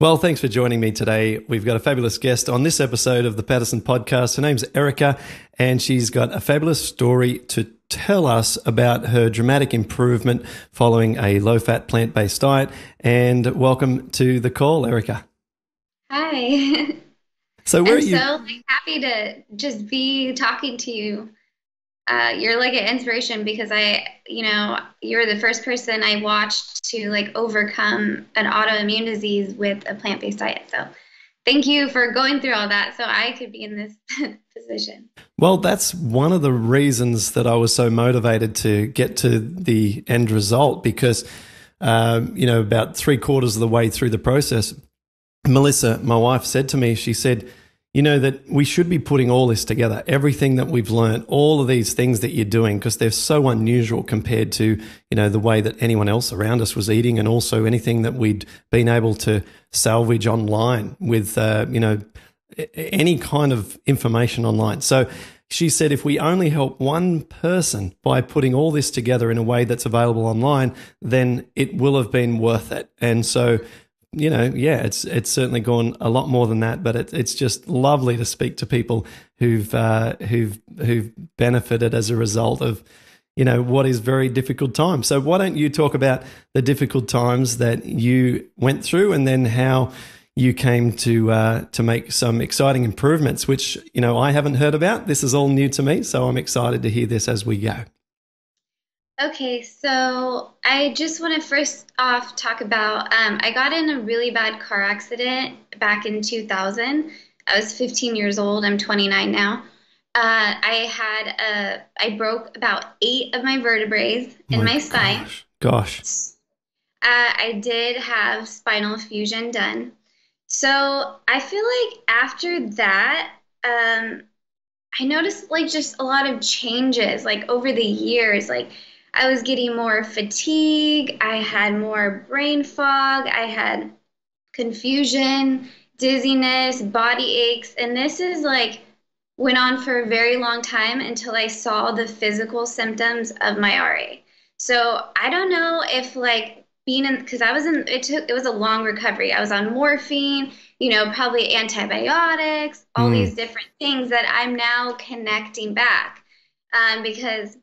Well, thanks for joining me today. We've got a fabulous guest on this episode of the Paddison Podcast. Her name's Erika, and she's got a fabulous story to tell us about her dramatic improvement following a low fat plant based diet. And welcome to the call, Erika. Hi. So, where I'm are you? so like, happy to just be talking to you. Uh, you're like an inspiration because I, you know, you're the first person I watched to like overcome an autoimmune disease with a plant based diet. So, thank you for going through all that so I could be in this position. Well, that's one of the reasons that I was so motivated to get to the end result because, um, you know, about three quarters of the way through the process, Melissa, my wife, said to me, she said, you know, that we should be putting all this together, everything that we've learned, all of these things that you're doing, because they're so unusual compared to, you know, the way that anyone else around us was eating and also anything that we'd been able to salvage online with, uh, you know, any kind of information online. So she said, if we only help one person by putting all this together in a way that's available online, then it will have been worth it. And so you know, yeah, it's it's certainly gone a lot more than that. But it, it's just lovely to speak to people who've uh, who've who've benefited as a result of you know what is very difficult times. So why don't you talk about the difficult times that you went through, and then how you came to uh, to make some exciting improvements, which you know I haven't heard about. This is all new to me, so I'm excited to hear this as we go. Okay, so I just want to first off talk about um, I got in a really bad car accident back in 2000. I was 15 years old. I'm 29 now. Uh, I had a I broke about eight of my vertebrae in my, my spine. Gosh. Uh, I did have spinal fusion done. So I feel like after that, um, I noticed like just a lot of changes like over the years, like I was getting more fatigue, I had more brain fog, I had confusion, dizziness, body aches, and this is like went on for a very long time until I saw the physical symptoms of my RA. So I don't know if like being in because I was in it took it was a long recovery. I was on morphine, you know, probably antibiotics, all mm. these different things that I'm now connecting back um, because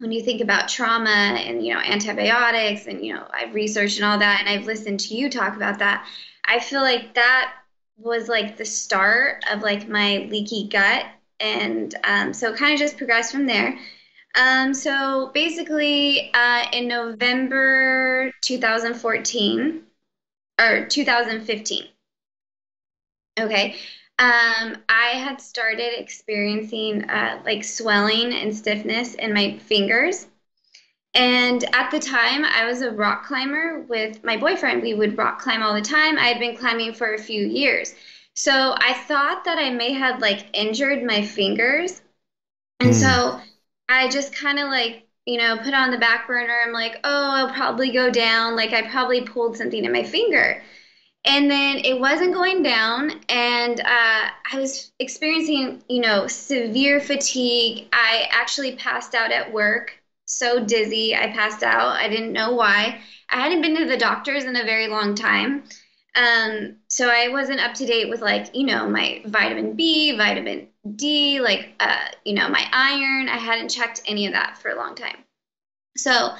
when you think about trauma and you know antibiotics and you know I've researched and all that and I've listened to you talk about that, I feel like that was like the start of like my leaky gut, and um, so kind of just progressed from there. Um, so basically, uh, in November 2014 or 2015. Okay, um, I had started experiencing uh, like swelling and stiffness in my fingers. And at the time, I was a rock climber with my boyfriend. We would rock climb all the time. I had been climbing for a few years. So I thought that I may have like injured my fingers. And mm. so I just kind of like, you know, put on the back burner. I'm like, oh, I'll probably go down. Like I probably pulled something in my finger and then it wasn't going down and uh, i was experiencing you know severe fatigue. I actually passed out at work so dizzy. I passed out. I didn't know why. I hadn't been to the doctors in a very long time. Um, so i wasn't up to date with like you know my vitamin b vitamin d like uh, you know my iron. I hadn't checked any of that for a long time. So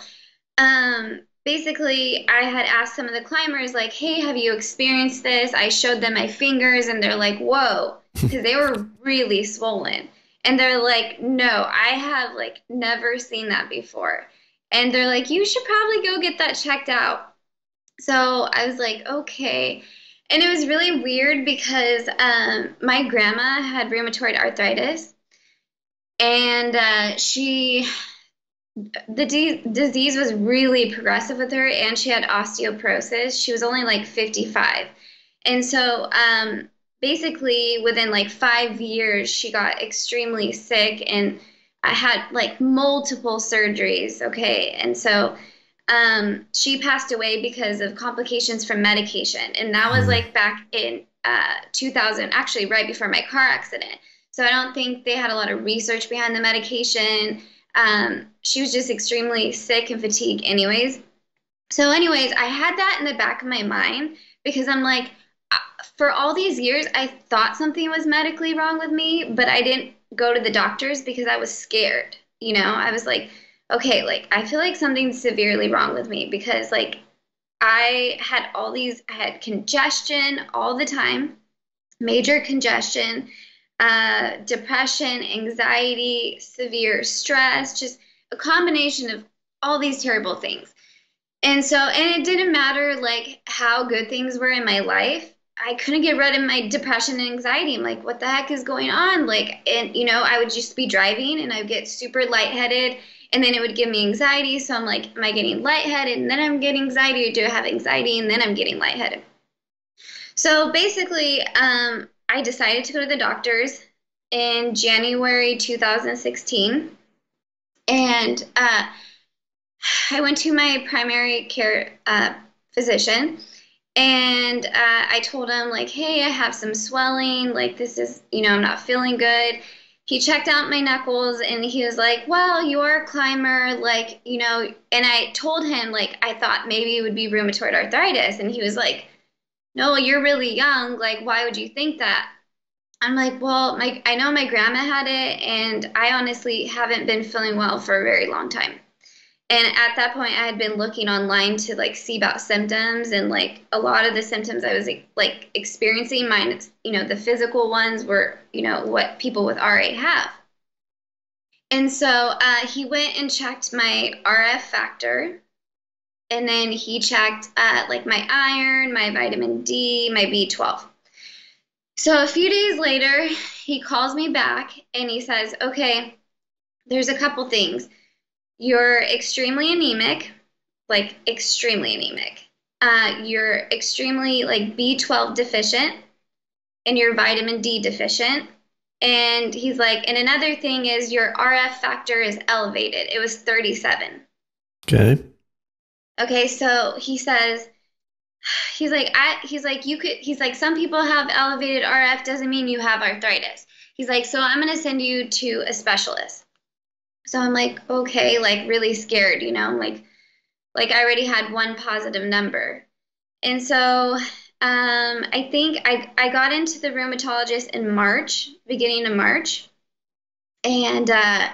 um, basically I had asked some of the climbers like, "Hey, have you experienced this?" I showed them my fingers and they're like, "Whoa," because they were really swollen. And they're like, "No, I have like never seen that before." And they're like, "You should probably go get that checked out." So I was like, "Okay." And it was really weird because um, my grandma had rheumatoid arthritis, and uh, she the d- disease was really progressive with her and she had osteoporosis. She was only like 55 and so um, basically within like five years she got extremely sick and i had like multiple surgeries okay? And so um, she passed away because of complications from medication. And that was hmm. like back in uh, 2000 actually right before my car accident. So i don't think they had a lot of research behind the medication um, she was just extremely sick and fatigued, anyways. So, anyways, I had that in the back of my mind because I'm like, uh, for all these years, I thought something was medically wrong with me, but I didn't go to the doctors because I was scared. You know, I was like, okay, like I feel like something's severely wrong with me because like I had all these, I had congestion all the time, major congestion, uh, depression, anxiety, severe stress, just a combination of all these terrible things. And so, and it didn't matter like how good things were in my life. I couldn't get rid of my depression and anxiety. I'm like, what the heck is going on? Like, and you know, I would just be driving and I'd get super lightheaded and then it would give me anxiety. So I'm like, am I getting lightheaded? And then I'm getting anxiety, or do I have anxiety? And then I'm getting lightheaded. So basically, um, I decided to go to the doctors in January 2016. And uh, I went to my primary care uh, physician and uh, I told him, like, hey, I have some swelling. Like, this is, you know, I'm not feeling good he checked out my knuckles and he was like, Well, you're a climber, like, you know, and I told him, like, I thought maybe it would be rheumatoid arthritis. And he was like, No, you're really young. Like, why would you think that? I'm like, Well, my, I know my grandma had it, and I honestly haven't been feeling well for a very long time and at that point i had been looking online to like see about symptoms and like a lot of the symptoms i was like experiencing mine you know the physical ones were you know what people with ra have and so uh, he went and checked my rf factor and then he checked uh, like my iron my vitamin d my b12 so a few days later he calls me back and he says okay there's a couple things you're extremely anemic, like extremely anemic. Uh, you're extremely like B12 deficient, and you're vitamin D deficient. And he's like, and another thing is your RF factor is elevated. It was 37. Okay. Okay, so he says, he's like, I, he's like, you could, he's like, some people have elevated RF doesn't mean you have arthritis. He's like, so I'm going to send you to a specialist. So I'm like, okay, like really scared, you know, like like I already had one positive number. And so um, I think I, I got into the rheumatologist in March, beginning of March. And uh,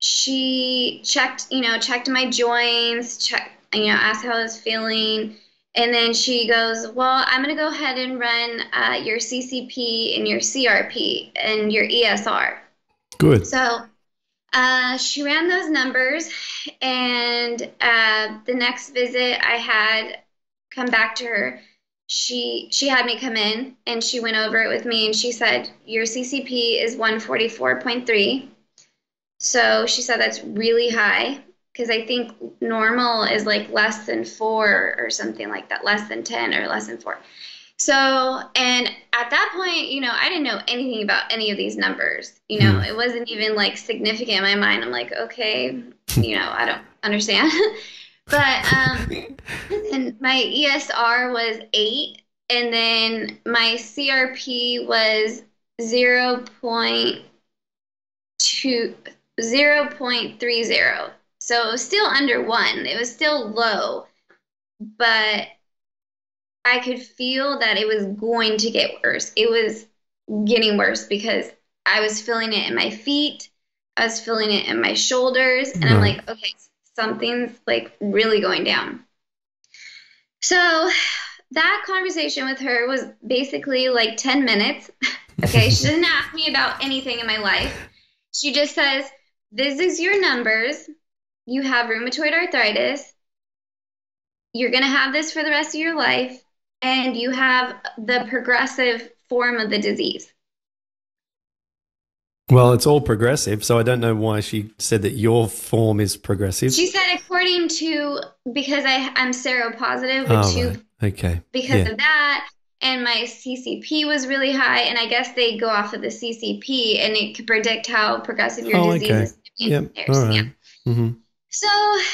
she checked, you know, checked my joints, checked, you know, asked how I was feeling. And then she goes, Well, I'm going to go ahead and run uh, your CCP and your CRP and your ESR. Good. So uh, she ran those numbers, and uh, the next visit I had come back to her. She she had me come in and she went over it with me and she said your CCP is 144.3. So she said that's really high because I think normal is like less than four or something like that, less than 10 or less than four. So, and at that point, you know, I didn't know anything about any of these numbers. You know, hmm. it wasn't even like significant in my mind. I'm like, okay, you know, I don't understand. but um, and my ESR was eight, and then my CRP was zero point two zero point three zero. So it was still under one. It was still low, but I could feel that it was going to get worse. It was getting worse because I was feeling it in my feet. I was feeling it in my shoulders. And I'm like, okay, something's like really going down. So that conversation with her was basically like 10 minutes. okay. she doesn't ask me about anything in my life. She just says, This is your numbers. You have rheumatoid arthritis. You're going to have this for the rest of your life and you have the progressive form of the disease. Well, it's all progressive, so I don't know why she said that your form is progressive. She said according to because I I'm seropositive with oh, right. okay because yeah. of that and my CCP was really high and I guess they go off of the CCP and it could predict how progressive your oh, disease okay. is. Yep. All right. Yeah. Mm-hmm. So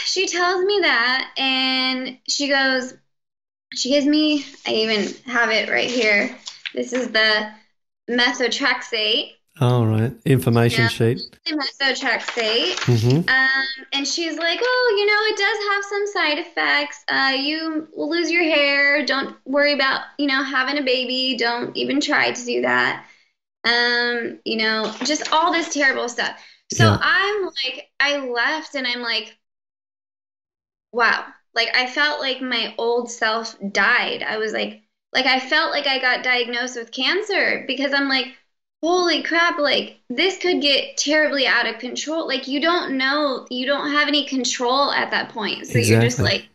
she tells me that and she goes, she gives me, I even have it right here. This is the methotrexate. All right. Information Yeah. sheet. methotrexate. Mm-hmm. Um, and she's like, oh, you know, it does have some side effects. Uh, you will lose your hair. Don't worry about, you know, having a baby. Don't even try to do that. Um, you know, just all this terrible stuff. So Yeah. I'm like, I left and I'm like, wow. Like I felt like my old self died. I was like, like I felt like I got diagnosed with cancer because I'm like, holy crap, like this could get terribly out of control. Like you don't know, you don't have any control at that point. So you're just Exactly. like,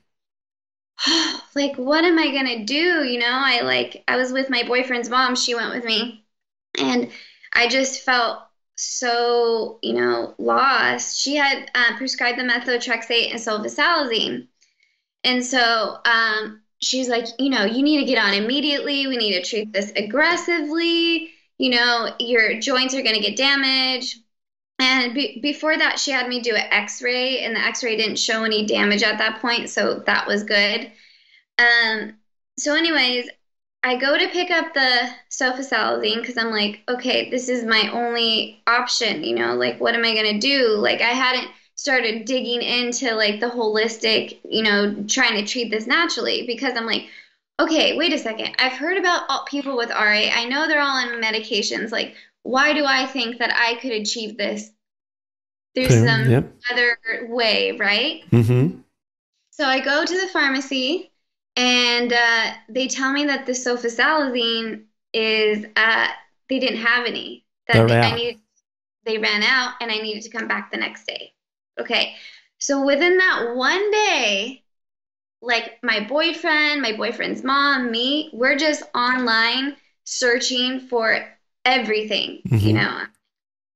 like what am I gonna do? You know, I like I was with my boyfriend's mom, she went with me, and I just felt so, you know, lost. She had uh, prescribed the methotrexate and sulfasalazine. And so um, she's like, you know, you need to get on immediately. We need to treat this aggressively. You know, your joints are going to get damaged. And be- before that, she had me do an x ray, and the x ray didn't show any damage at that point. So that was good. Um, so, anyways, I go to pick up the sulfasalazine because I'm like, okay, this is my only option. You know, like, what am I going to do? Like, I hadn't started digging into like the holistic, you know, trying to treat this naturally because I'm like, okay, wait a second. I've heard about all people with RA. I know they're all on medications. Like, why do I think that I could achieve this through Okay, some yep. other way, right? Mm-hmm. So I go to the pharmacy and uh, they tell me that the sulfasalazine is, uh, they didn't have any. That They're I needed, they ran out and I needed to come back the next day. Okay. So within that one day, like my boyfriend, my boyfriend's mom, me, we're just online searching for everything, you Mhm. know.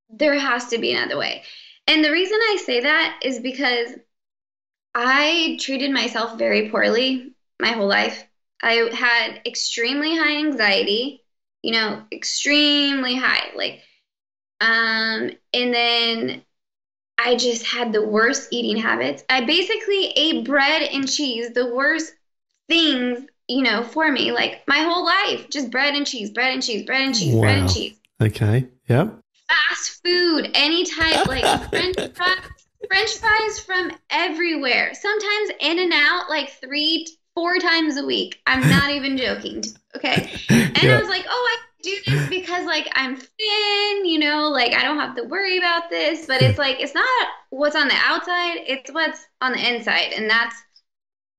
There has to be another way. And the reason I say that is because I treated myself very poorly my whole life. I had extremely high anxiety, you know, extremely high. Like, um, and then I just had the worst eating habits. I basically ate bread and cheese, the worst things, you know, for me, like my whole life, just bread and cheese, bread and cheese, bread and cheese, bread and cheese Okay. Yep. fast food, any type, like French fries, French fries from everywhere. Sometimes in and out, like three, four times a week. I'm not even joking. Okay. And I was like, oh, I do this because like I'm thin, you know, like I don't have to worry about this. But it's like it's not what's on the outside, it's what's on the inside. And that's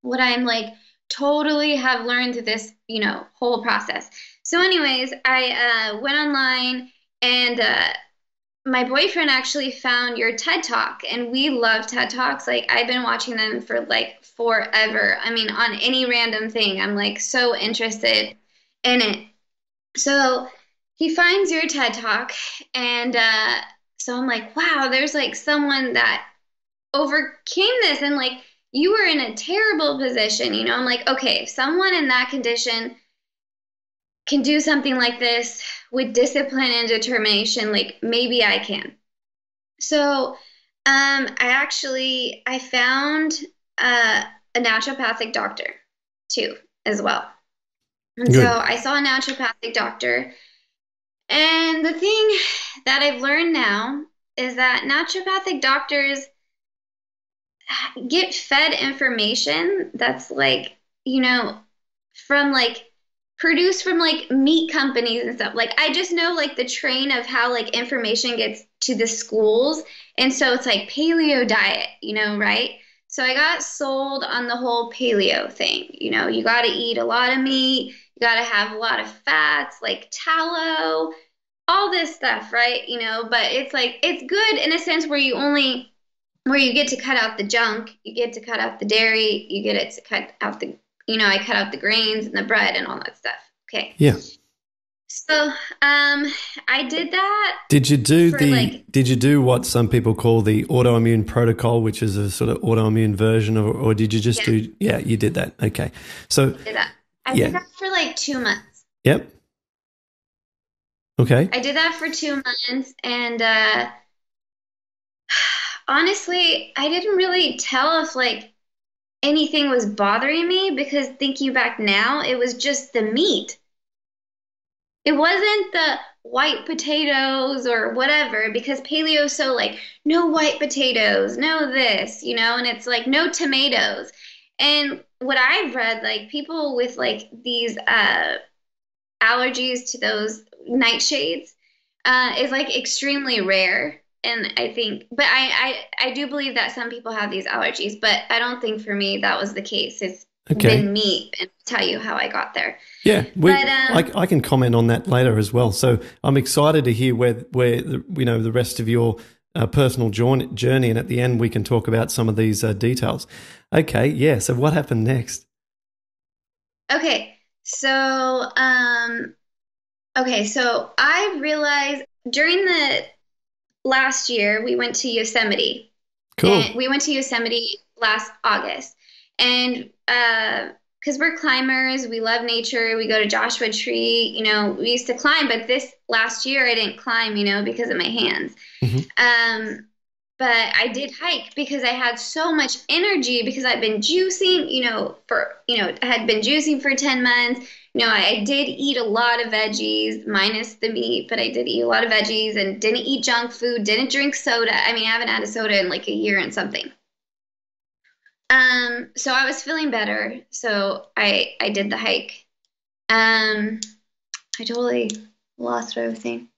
what I'm like totally have learned through this, you know, whole process. So, anyways, I uh, went online and uh, my boyfriend actually found your TED Talk, and we love TED Talks. Like, I've been watching them for like forever. I mean, on any random thing, I'm like so interested in it. So, he finds your TED Talk, and uh, so I'm like, wow, there's like someone that overcame this, and like, you were in a terrible position. You know, I'm like, okay, if someone in that condition can do something like this with discipline and determination, like maybe I can. So, um, I actually I found uh, a naturopathic doctor too as well. And Good. so I saw a naturopathic doctor. And the thing that I've learned now is that naturopathic doctors get fed information that's like, you know, from like produced from like meat companies and stuff. Like I just know like the train of how like information gets to the schools. And so it's like paleo diet, you know, right? So I got sold on the whole paleo thing. You know, you got to eat a lot of meat, you got to have a lot of fats like tallow, all this stuff, right? You know, but it's like it's good in a sense where you only where you get to cut out the junk, you get to cut out the dairy, you get it to cut out the you know, I cut out the grains and the bread and all that stuff. Okay. Yeah. So, um, I did that. Did you do the? like- did you do what some people call the autoimmune protocol, which is a sort of autoimmune version, or, or did you just Yeah. do? Yeah, you did that. Okay. So, Did that. I Yeah. did that for like two months. yep. Okay. I did that for two months, and uh, honestly, I didn't really tell if like anything was bothering me because thinking back now, it was just the meat. It wasn't the white potatoes or whatever because paleo so like no white potatoes, no this, you know, and it's like no tomatoes. And what I've read, like people with like these uh, allergies to those nightshades, uh, is like extremely rare. And I think, but I, I, I do believe that some people have these allergies, but I don't think for me that was the case. It's okay. been me and tell you how I got there. Yeah, we, but, um, I, I, can comment on that later as well. So I'm excited to hear where where the, you know the rest of your uh, personal journey, and at the end we can talk about some of these uh, details. Okay, yeah. So what happened next? Okay, so um, okay, so I realized during the last year we went to Yosemite. Cool. we went to Yosemite last August, and uh, because we're climbers, we love nature. We go to Joshua Tree. You know, we used to climb, but this last year I didn't climb. You know, because of my hands. Mm-hmm. Um, but I did hike because I had so much energy because I'd been juicing, you know, for, you know, I had been juicing for 10 months. You know, I did eat a lot of veggies, minus the meat, but I did eat a lot of veggies and didn't eat junk food, didn't drink soda. I mean, I haven't had a soda in like a year and something. Um, so I was feeling better. So I I did the hike. Um, I totally lost what I was saying.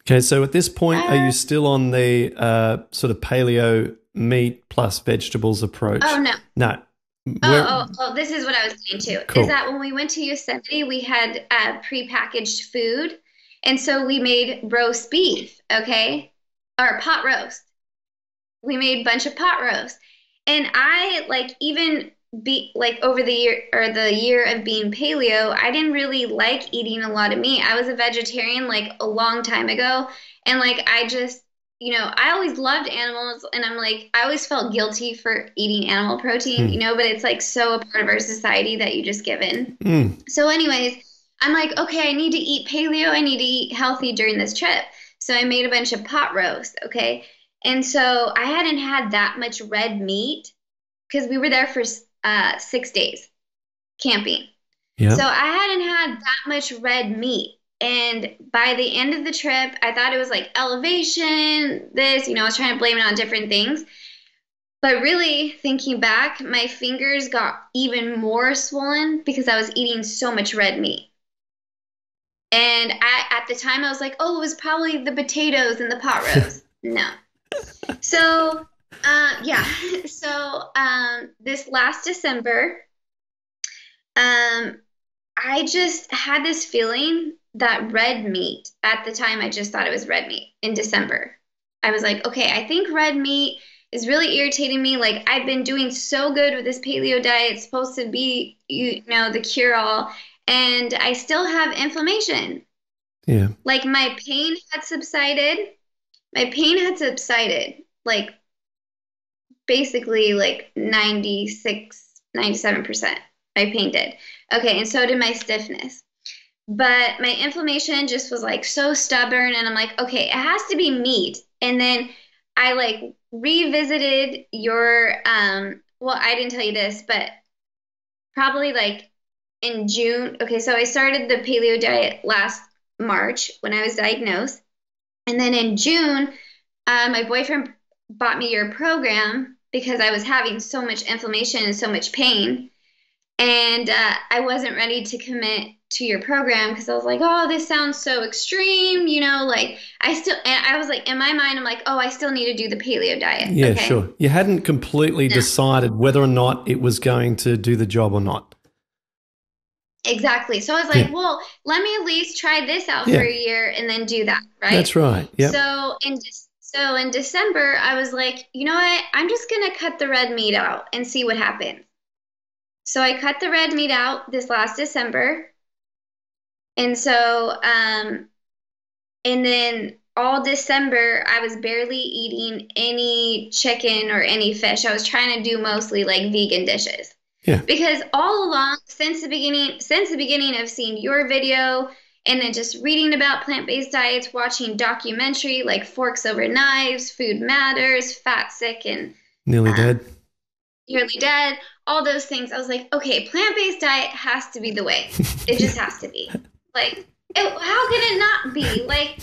Okay, so at this point, uh, are you uh, still on the uh, sort of paleo meat plus vegetables approach? Oh no, no. Oh, oh, oh, this is what I was saying too. Cool. Is that when we went to Yosemite, we had uh, prepackaged food, and so we made roast beef, okay, or pot roast. We made a bunch of pot roast, and I like even be like over the year or the year of being paleo, I didn't really like eating a lot of meat. I was a vegetarian like a long time ago. And like I just, you know, I always loved animals and I'm like, I always felt guilty for eating animal protein, mm. you know, but it's like so a part of our society that you just give in. Mm. So, anyways, I'm like, okay, I need to eat paleo. I need to eat healthy during this trip. So I made a bunch of pot roast, okay? And so I hadn't had that much red meat because we were there for uh, six days camping. Yep. So I hadn't had that much red meat. And by the end of the trip, I thought it was like elevation, this, you know, I was trying to blame it on different things. But really, thinking back, my fingers got even more swollen because I was eating so much red meat. And I, at the time, I was like, oh, it was probably the potatoes and the pot roast. no. So uh, yeah. So um, this last December, um, I just had this feeling that red meat. At the time, I just thought it was red meat in December. I was like, okay, I think red meat is really irritating me. Like I've been doing so good with this paleo diet. It's supposed to be, you know, the cure all, and I still have inflammation. Yeah. Like my pain had subsided. My pain had subsided. Like basically like 96, 97%. I painted. Okay, and so did my stiffness. But my inflammation just was like so stubborn, and I'm like, okay, it has to be meat. And then I like revisited your, um, well, I didn't tell you this, but probably like in June. Okay, so I started the paleo diet last March when I was diagnosed. And then in June, uh, my boyfriend bought me your program because I was having so much inflammation and so much pain. And uh, I wasn't ready to commit to your program because I was like, oh, this sounds so extreme. You know, like I still, and I was like, in my mind, I'm like, oh, I still need to do the paleo diet. Yeah, okay? sure. You hadn't completely no. decided whether or not it was going to do the job or not. Exactly. So I was like, yeah. well, let me at least try this out yeah. for a year and then do that. Right. That's right. Yeah. So in so in December, I was like, you know what? I'm just going to cut the red meat out and see what happens. So I cut the red meat out this last December. And so, um, and then all December, I was barely eating any chicken or any fish. I was trying to do mostly like vegan dishes. Yeah. Because all along, since the beginning, since the beginning of seeing your video and then just reading about plant-based diets watching documentary like forks over knives food matters fat sick and nearly um, dead nearly dead all those things i was like okay plant-based diet has to be the way it just has to be like it, how can it not be? Like,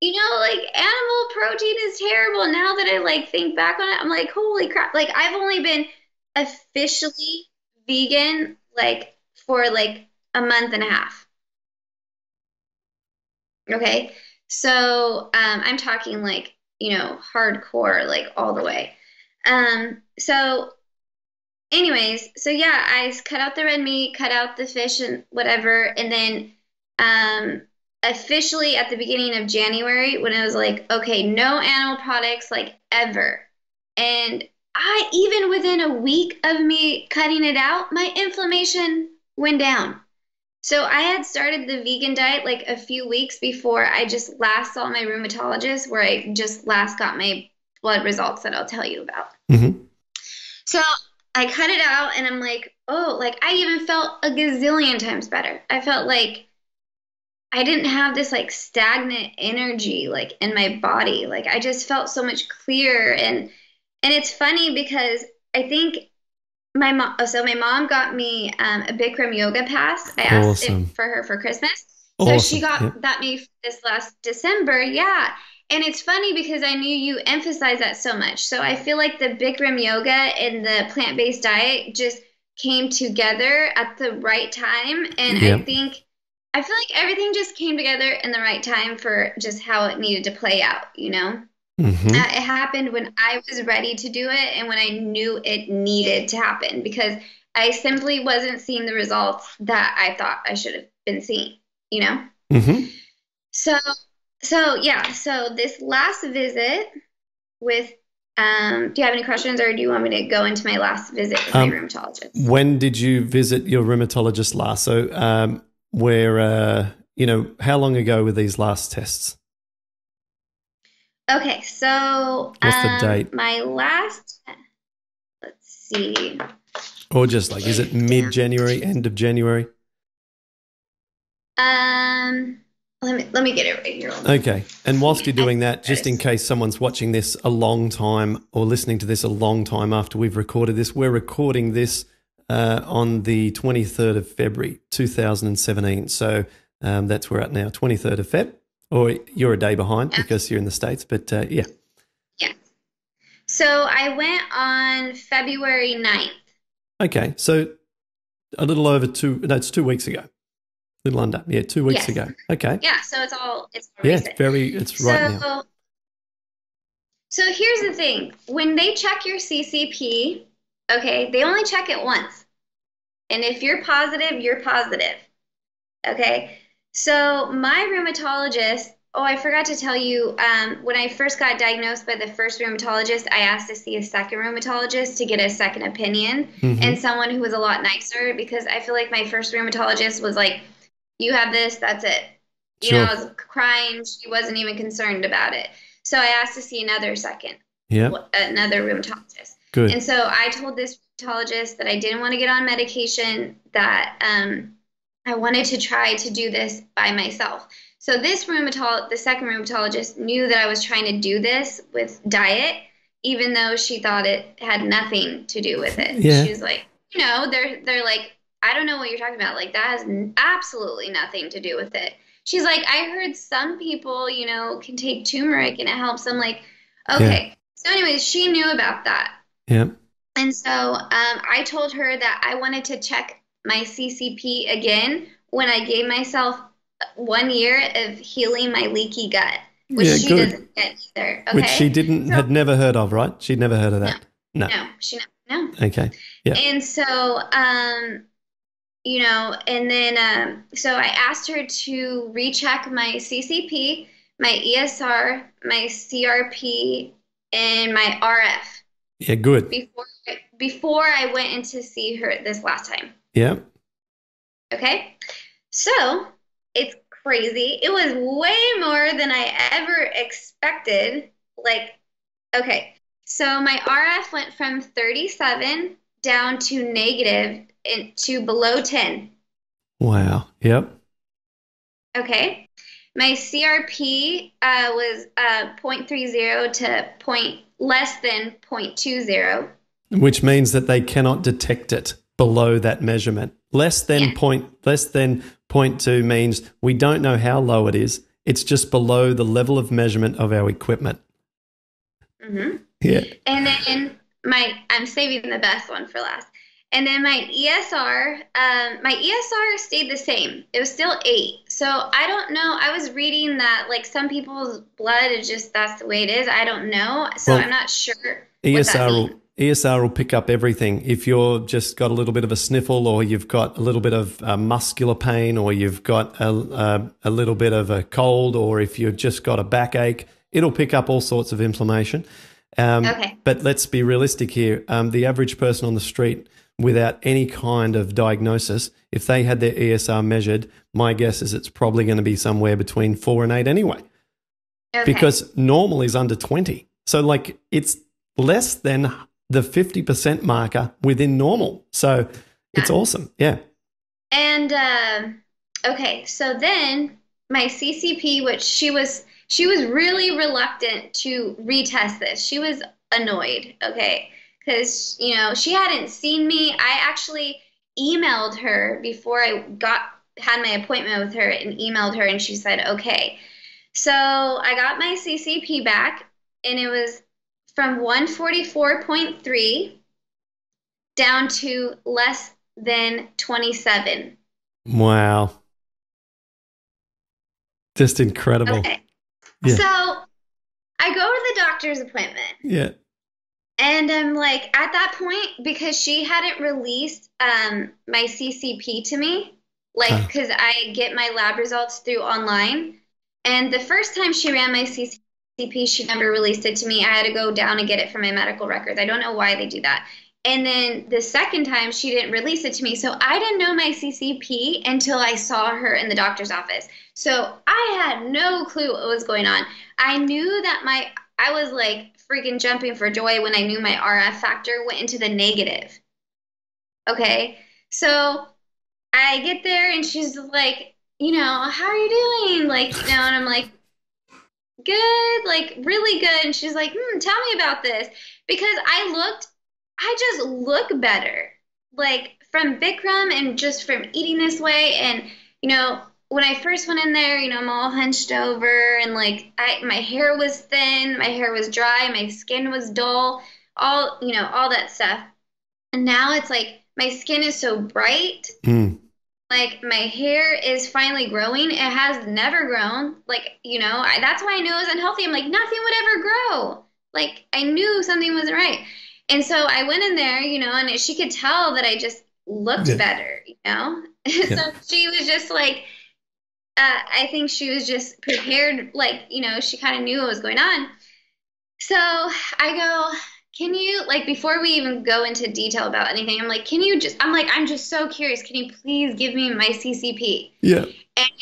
you know, like animal protein is terrible. Now that I like think back on it, I'm like, holy crap! Like, I've only been officially vegan like for like a month and a half. Okay, so um, I'm talking like you know hardcore, like all the way. Um, so anyways, so yeah, I cut out the red meat, cut out the fish and whatever, and then um, officially at the beginning of January when I was like, okay, no animal products like ever. And I even within a week of me cutting it out, my inflammation went down. So I had started the vegan diet like a few weeks before I just last saw my rheumatologist, where I just last got my blood results that I'll tell you about. Mm-hmm. So I cut it out and I'm like, oh, like I even felt a gazillion times better. I felt like I didn't have this like stagnant energy like in my body. Like I just felt so much clearer and and it's funny because I think my mom so my mom got me um, a Bikram yoga pass. I asked Awesome. it for her for Christmas. Awesome. So she got Yep. that me this last December. Yeah. And it's funny because I knew you emphasize that so much. So I feel like the Bikram yoga and the plant based diet just came together at the right time. And I think, I feel like everything just came together in the right time for just how it needed to play out, you know? Mm-hmm. Uh, it happened when I was ready to do it and when I knew it needed to happen because I simply wasn't seeing the results that I thought I should have been seeing, you know? Mm-hmm. So, so yeah, so this last visit with, um, do you have any questions or do you want me to go into my last visit with Um, my rheumatologist? When did you visit your rheumatologist last? So, um, where, uh, you know, how long ago were these last tests? Okay, so What's the um, date? My last, let's see. Or just like, is it mid January, end of January? Um, let me let me get it right here. Okay. And whilst you're doing that, just in case someone's watching this a long time or listening to this a long time after we've recorded this, we're recording this uh, on the 23rd of February 2017. So um, that's where we're at now, 23rd of Feb. Or you're a day behind Yeah. because you're in the States. But uh, yeah. Yeah. So I went on February 9th. Okay. So a little over two, no, it's two weeks ago. A little under. Yeah, two weeks Yes. ago. Okay. Yeah, so it's all it's all Yeah, it's very, it's right now. so, so here's the thing: when they check your CCP, okay, they only check it once, and if you're positive, you're positive. Okay, so my rheumatologist. Oh, I forgot to tell you. Um, when I first got diagnosed by the first rheumatologist, I asked to see a second rheumatologist to get a second opinion Mhm. and someone who was a lot nicer because I feel like my first rheumatologist was like, "You have this, that's it." You know, I was crying. She wasn't even concerned about it. So I asked to see another second, yeah. another rheumatologist. Good. And so I told this rheumatologist that I didn't want to get on medication, that um, I wanted to try to do this by myself. So this rheumatologist, the second rheumatologist, knew that I was trying to do this with diet, even though she thought it had nothing to do with it. Yeah. She was like, you know, they're they're like, I don't know what you're talking about. Like that has absolutely nothing to do with it. She's like, I heard some people, you know, can take turmeric and it helps I'm Like, okay. So, anyways, she knew about that. Yeah. And so um, I told her that I wanted to check my CCP again when I gave myself one year of healing my leaky gut, which Yeah, she good. doesn't get either. Okay. Which she didn't, So- had never heard of, right? She'd never heard of that. No. No, she no. Okay. Yeah. And so, um, you know, and then um, so I asked her to recheck my CCP, my ESR, my CRP, and my RF Yeah, good. before before I went in to see her this last time. Yeah. Okay, so it's crazy. It was way more than I ever expected. Like, okay, so my RF went from 37 down to negative and to below 10. Wow. Yep. Okay, my CRP uh, was uh, 0.30 to point less than 0.20. Which means that they cannot detect it. Below that measurement. Less than Yeah. point less than point two means we don't know how low it is. It's just below the level of measurement of our equipment. Mm-hmm. Yeah. And then my, I'm saving the best one for last. And then my ESR, um, my ESR stayed the same. It was still eight. So I don't know. I was reading that like some people's blood is just that's the way it is. I don't know. So Well, I'm not sure. what that ESR will means. ESR will pick up everything. If you're just got a little bit of a sniffle, or you've got a little bit of uh, muscular pain, or you've got a, a, a little bit of a cold, or if you've just got a backache, it'll pick up all sorts of inflammation. Um, Okay. But let's be realistic here. Um, the average person on the street without any kind of diagnosis, if they had their ESR measured, my guess is it's probably going to be somewhere between four and eight anyway Okay. because normal is under 20. So, like, it's less than the 50% marker within normal. So, it's Yeah. awesome. Yeah. And um, okay, so then my CCP, which she was, she was really reluctant to retest this. She was annoyed, okay, because you know she hadn't seen me. I actually emailed her before I got had my appointment with her and emailed her, and she said okay. So I got my CCP back, and it was from 144.3 down to less than 27. Wow. Just incredible. Okay. Yeah. So I go to the doctor's appointment Yeah. and I'm like at that point because she hadn't released um my CCP to me like Huh. cuz I get my lab results through online and the first time she ran my CCP she never released it to me. I had to go down and get it from my medical records. I don't know why they do that. And then the second time she didn't release it to me. So I didn't know my CCP until I saw her in the doctor's office. So I had no clue what was going on. I knew that my I was like freaking jumping for joy when I knew my RF factor went into the negative. Okay. So I get there and she's like, you know, how are you doing? Like, you know, and I'm like, good, like really good. And she's like, hmm, tell me about this. Because I looked, I just look better. Like from Bikram and just from eating this way. And, you know, when I first went in there, you know, I'm all hunched over and like I my hair was thin, my hair was dry, my skin was dull, all, you know, all that stuff. And now it's like my skin is so bright Mm. Like my hair is finally growing. It has never grown. Like, you know, I, that's why I knew it was unhealthy. I'm like, nothing would ever grow. Like, I knew something wasn't right. And so I went in there, you know, and she could tell that I just looked Yeah. better, you know? Yeah. so she was just like, uh, I think she was just prepared, like, you know, she kind of knew what was going on. So I go, can you, like, before we even go into detail about anything, I'm like, can you just, I'm like, I'm just so curious. Can you please give me my CCP? Yeah.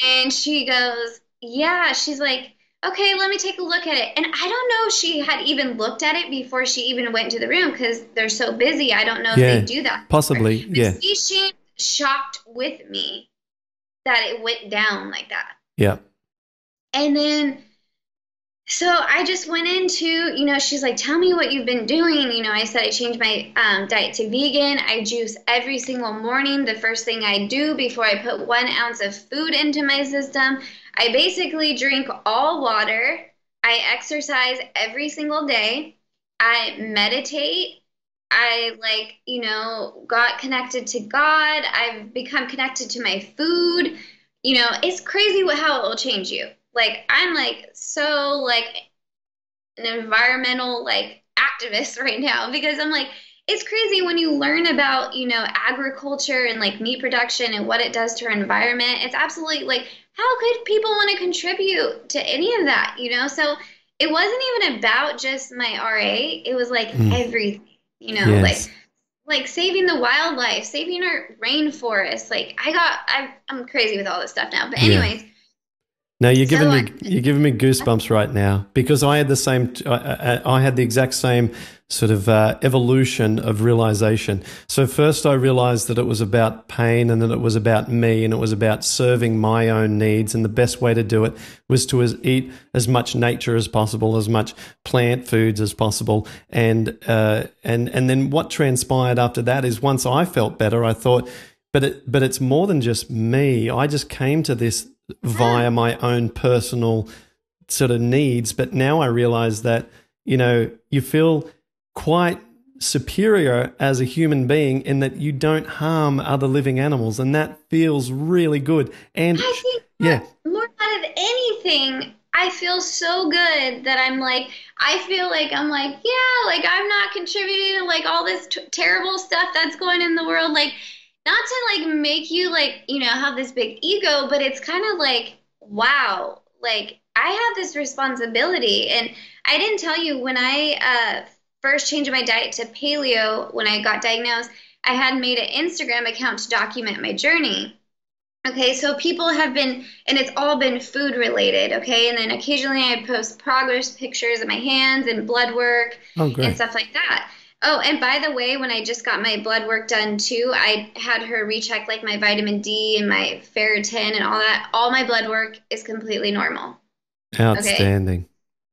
And she goes, yeah. She's like, okay, let me take a look at it. And I don't know if she had even looked at it before she even went into the room because they're so busy. I don't know if they do that. Possibly. Yeah. She seemed shocked with me that it went down like that. Yeah. And then, so I just went into, you know, she's like, tell me what you've been doing. You know, I said I changed my um, diet to vegan. I juice every single morning. The first thing I do before I put one ounce of food into my system, I basically drink all water. I exercise every single day. I meditate. I like, you know, got connected to God. I've become connected to my food. You know, it's crazy how it will change you. Like I'm like so like an environmental like activist right now because I'm like it's crazy when you learn about, you know, agriculture and like meat production and what it does to our environment. It's absolutely like how could people want to contribute to any of that, you know? So it wasn't even about just my RA. It was like Mm. everything, you know, Yes. like like saving the wildlife, saving our rainforest. Like I got I I'm crazy with all this stuff now. But Yeah. Now you're giving so, me you're giving me goosebumps right now because I had the same I, I had the exact same sort of uh, evolution of realization. So first I realized that it was about pain and that it was about me and it was about serving my own needs and the best way to do it was to eat as much nature as possible, as much plant foods as possible, and uh, and and then what transpired after that is once I felt better, I thought. But it, but it's more than just me. I just came to this via hmm. my own personal sort of needs. But now I realize that, you know, you feel quite superior as a human being in that you don't harm other living animals. And that feels really good. And I think yeah. more out of anything, I feel so good that I'm like, I feel like I'm like, yeah, like I'm not contributing to like all this t- terrible stuff that's going in the world. Like, not to like make you like you know have this big ego but it's kind of like wow like i have this responsibility. And i didn't tell you when i uh, first changed my diet to paleo when i got diagnosed i had made an instagram account to document my journey. Okay so people have been and it's all been food related okay? And then occasionally i post progress pictures of my hands and blood work oh, and stuff like that Oh, and by the way, when I just got my blood work done too, I had her recheck like my vitamin D and my ferritin and all that. All my blood work is completely normal. Outstanding.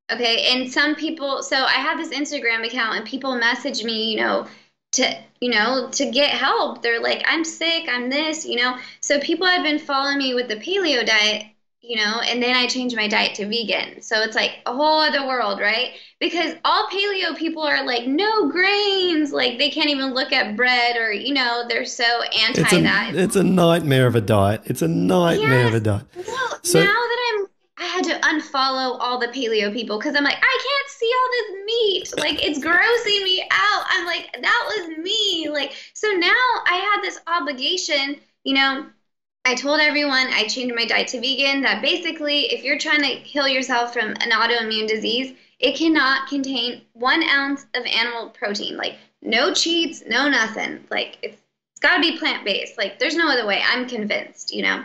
Okay. okay. And some people, so I have this Instagram account and people message me, you know, to, you know, to get help. They're like, I'm sick, I'm this, you know. So people have been following me with the paleo diet you know, and then I changed my diet to vegan. So it's like a whole other world, right? Because all paleo people are like, no grains. Like they can't even look at bread or, you know, they're so anti it's a, that. It's a nightmare of a diet. It's a nightmare yes. of a diet. Well, so, now that I'm, I had to unfollow all the paleo people because I'm like, I can't see all this meat. Like it's grossing me out. I'm like, that was me. Like, so now I had this obligation, you know, I told everyone I changed my diet to vegan that basically, if you're trying to heal yourself from an autoimmune disease, it cannot contain one ounce of animal protein. Like, no cheats, no nothing. Like, it's, it's got to be plant based. Like, there's no other way. I'm convinced, you know?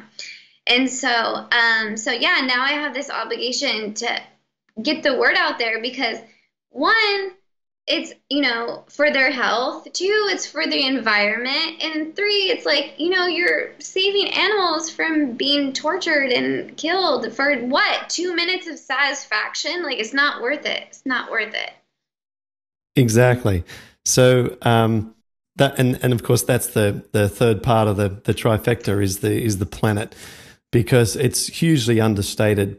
And so, um, so yeah, now I have this obligation to get the word out there because one, it's you know for their health. Two it's for the environment. And three it's like you know you're saving animals from being tortured and killed for what? Two minutes of satisfaction? Like it's not worth it. It's not worth it. Exactly. So um that and and of course that's the the third part of the the trifecta is the is the planet because it's hugely understated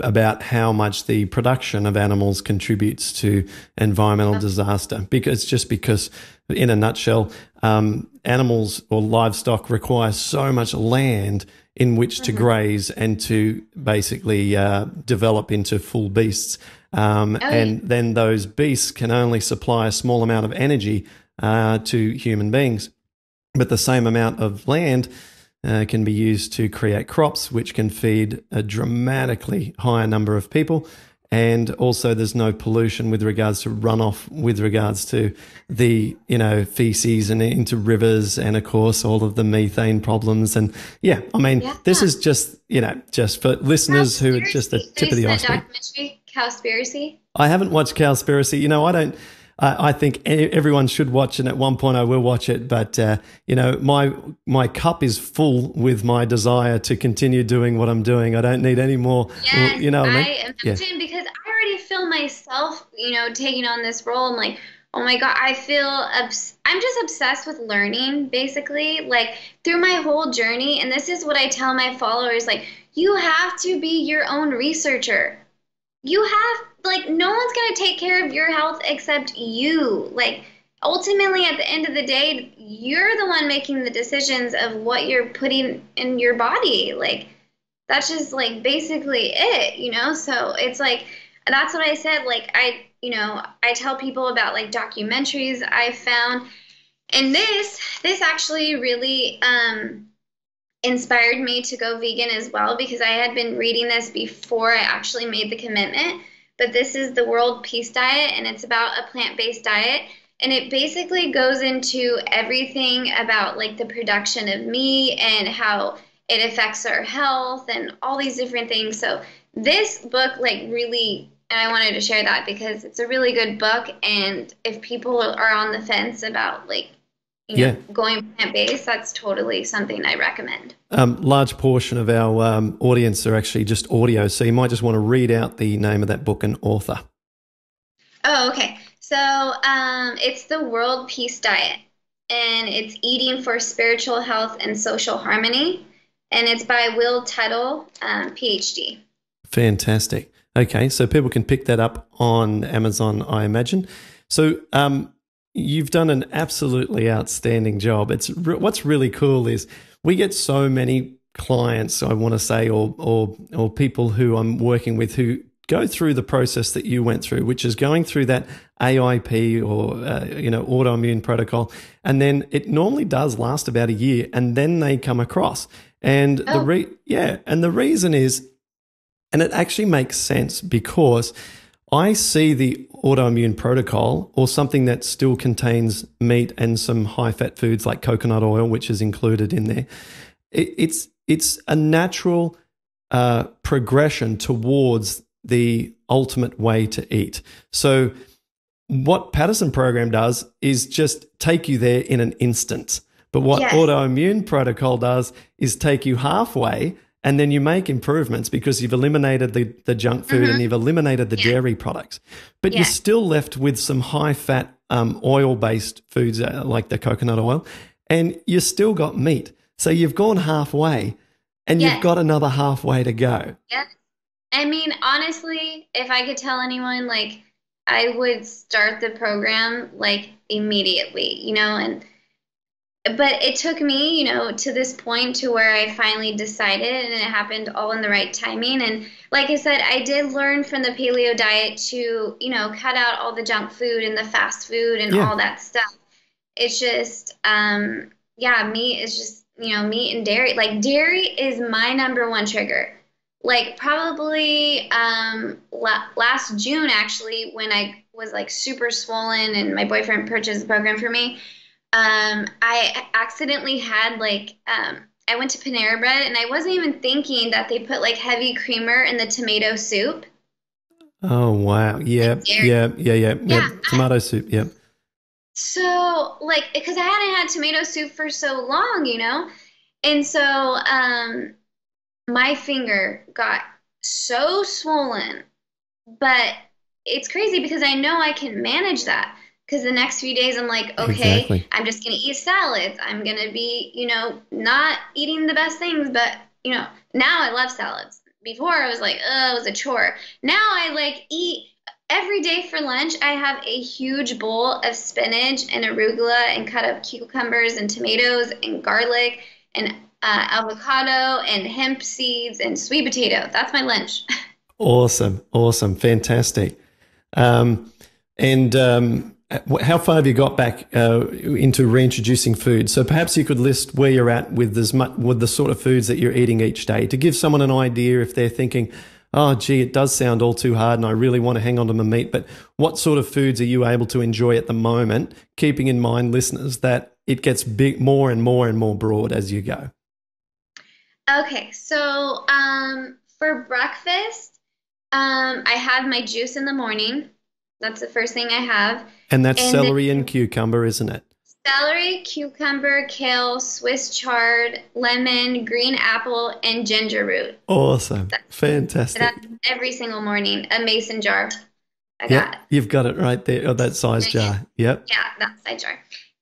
about how much the production of animals contributes to environmental disaster. Because just because, in a nutshell, um, animals or livestock require so much land in which to mm-hmm. graze and to basically uh, develop into full beasts. Um, oh, and then those beasts can only supply a small amount of energy uh, to human beings. But the same amount of land uh, can be used to create crops, which can feed a dramatically higher number of people. And also, there's no pollution with regards to runoff, with regards to the you know feces and into rivers, and of course all of the methane problems. And yeah, I mean, yeah. this is just you know just for listeners who are just the tip of the iceberg. Cowspiracy. I haven't watched Cowspiracy. You know, I don't. I, I think everyone should watch it. And at one point, I will watch it. But uh, you know, my my cup is full with my desire to continue doing what I'm doing. I don't need any more. Yes, you know, I, I mean? yeah. because I already feel myself, you know, taking on this role. I'm like, oh my god i feel obs- i'm just obsessed with learning basically like through my whole journey and this is what i tell my followers like you have to be your own researcher you have like no one's going to take care of your health except you. Like ultimately at the end of the day you're the one making the decisions of what you're putting in your body. Like that's just like basically it you know? So it's like that's what i said. Like i you know i tell people about like documentaries i found. And this this actually really um inspired me to go vegan as well because I had been reading this before I actually made the commitment. But this is the World Peace Diet, and it's about a plant based diet. And it basically goes into everything about like the production of meat and how it affects our health and all these different things. So this book like really and I wanted to share that because it's a really good book and if people are on the fence about like you know, yeah. going plant based, that's totally something I recommend. Um, large portion of our um, audience are actually just audio, so you might just want to read out the name of that book and author. Oh, okay. So um, it's the World Peace Diet, and it's eating for spiritual health and social harmony, and it's by Will Tuttle, um, PhD. Fantastic. Okay, so people can pick that up on Amazon, I imagine. So um, you've done an absolutely outstanding job. It's what's really cool is we get so many clients, I want to say, or or or people who I'm working with who go through the process that you went through, which is going through that AIP or uh, you know autoimmune protocol, and then it normally does last about a year, and then they come across. And oh. the re- yeah, and the reason is, and it actually makes sense because I see the autoimmune protocol or something that still contains meat and some high fat foods like coconut oil, which is included in there. It, it's it's a natural uh, progression towards the ultimate way to eat. So, what Paddison program does is just take you there in an instant. But what yes. autoimmune protocol does is take you halfway and then you make improvements because you've eliminated the, the junk food mm-hmm. and you've eliminated the yeah. dairy products. But yeah. you're still left with some high fat um, oil based foods uh, like the coconut oil, and you still got meat. So you've gone halfway and yes. you've got another halfway to go. Yeah. I mean, honestly, if I could tell anyone, like, I would start the program like immediately, you know, and but it took me, you know, to this point to where I finally decided, and it happened all in the right timing. And like I said, I did learn from the paleo diet to, you know, cut out all the junk food and the fast food and yeah. all that stuff. It's just, um, yeah, meat is just, you know, meat and dairy. Like dairy is my number one trigger. Like probably um, la- last June, actually, when I was like super swollen and my boyfriend purchased the program for me um, I accidentally had like um, I went to Panera Bread and I wasn't even thinking that they put like heavy creamer in the tomato soup. Oh wow! Yeah, yeah, yeah, yeah, yeah. Tomato I, soup. Yep. So like, because I hadn't had tomato soup for so long, you know, and so um, my finger got so swollen, but it's crazy because I know I can manage that because the next few days I'm like, okay, exactly. I'm just gonna eat salads. I'm gonna be, you know, not eating the best things, but you know, now I love salads. Before I was like, oh, it was a chore. Now I like eat every day for lunch. I have a huge bowl of spinach and arugula and cut up cucumbers and tomatoes and garlic and uh, avocado and hemp seeds and sweet potato. That's my lunch. awesome, awesome, fantastic. Um, and um, how far have you got back uh, into reintroducing food? So perhaps you could list where you're at with much with the sort of foods that you're eating each day to give someone an idea if they're thinking, "Oh, gee, it does sound all too hard, and I really want to hang on to my meat." But what sort of foods are you able to enjoy at the moment? Keeping in mind, listeners, that it gets big, more and more and more broad as you go. Okay, so um, for breakfast, um, I have my juice in the morning. That's the first thing I have. And that's and celery and cucumber, isn't it? Celery, cucumber, kale, Swiss chard, lemon, green apple, and ginger root. Awesome. That's, Fantastic. That's every single morning. A mason jar. I yep, got. You've got it right there. Oh, that size jar. Yep. Yeah, that size jar.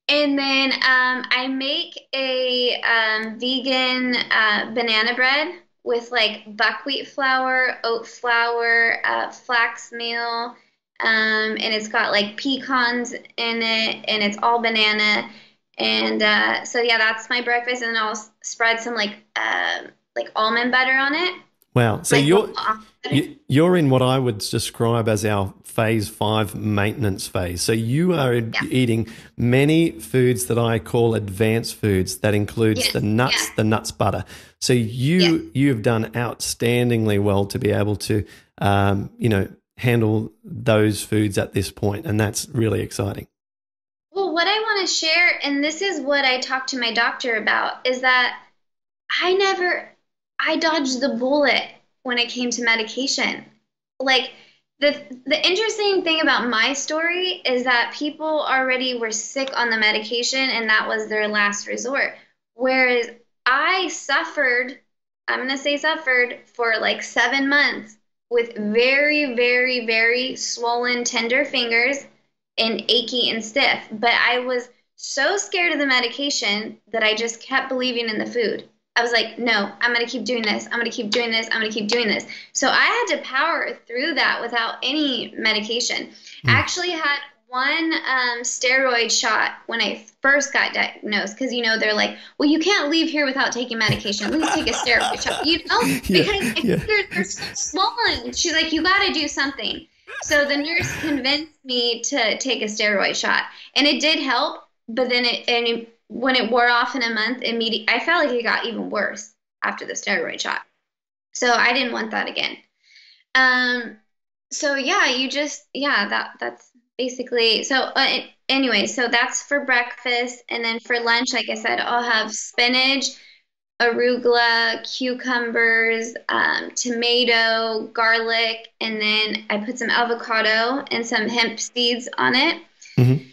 And then um, I make a um, vegan uh, banana bread with like buckwheat flour, oat flour, uh, flax meal, um, and it's got like pecans in it, and it's all banana. And uh, so yeah, that's my breakfast, and then I'll spread some like uh, like almond butter on it. Wow! So like you're you're in what I would describe as our phase five maintenance phase. So you are yeah. eating many foods that I call advanced foods. That includes yes. the nuts, yeah. the nuts butter. So you yes. you have done outstandingly well to be able to um, you know handle those foods at this point, and that's really exciting. Well, what I want to share, and this is what I talked to my doctor about, is that I never, I dodged the bullet when it came to medication. Like, the, the interesting thing about my story is that people already were sick on the medication and that was their last resort. Whereas I suffered, I'm going to say suffered, for like seven months with very, very, very swollen, tender fingers and achy and stiff. But I was so scared of the medication that I just kept believing in the food. I was like, no, I'm going to keep doing this. I'm going to keep doing this. I'm going to keep doing this. So I had to power through that without any medication. Mm. I actually had one um, steroid shot when I first got diagnosed because you know they're like, well, you can't leave here without taking medication. Please take a steroid shot. You know, because yeah, yeah. they're, they're so swollen. She's like, you got to do something. So the nurse convinced me to take a steroid shot, and it did help. But then it and it, when it wore off in a month, immediately I felt like it got even worse after the steroid shot. So I didn't want that again. Um. So yeah, you just yeah that that's basically so. Uh, anyway, so that's for breakfast, and then for lunch, like I said, I'll have spinach arugula, cucumbers, um, tomato, garlic, and then I put some avocado and some hemp seeds on it. Mm-hmm.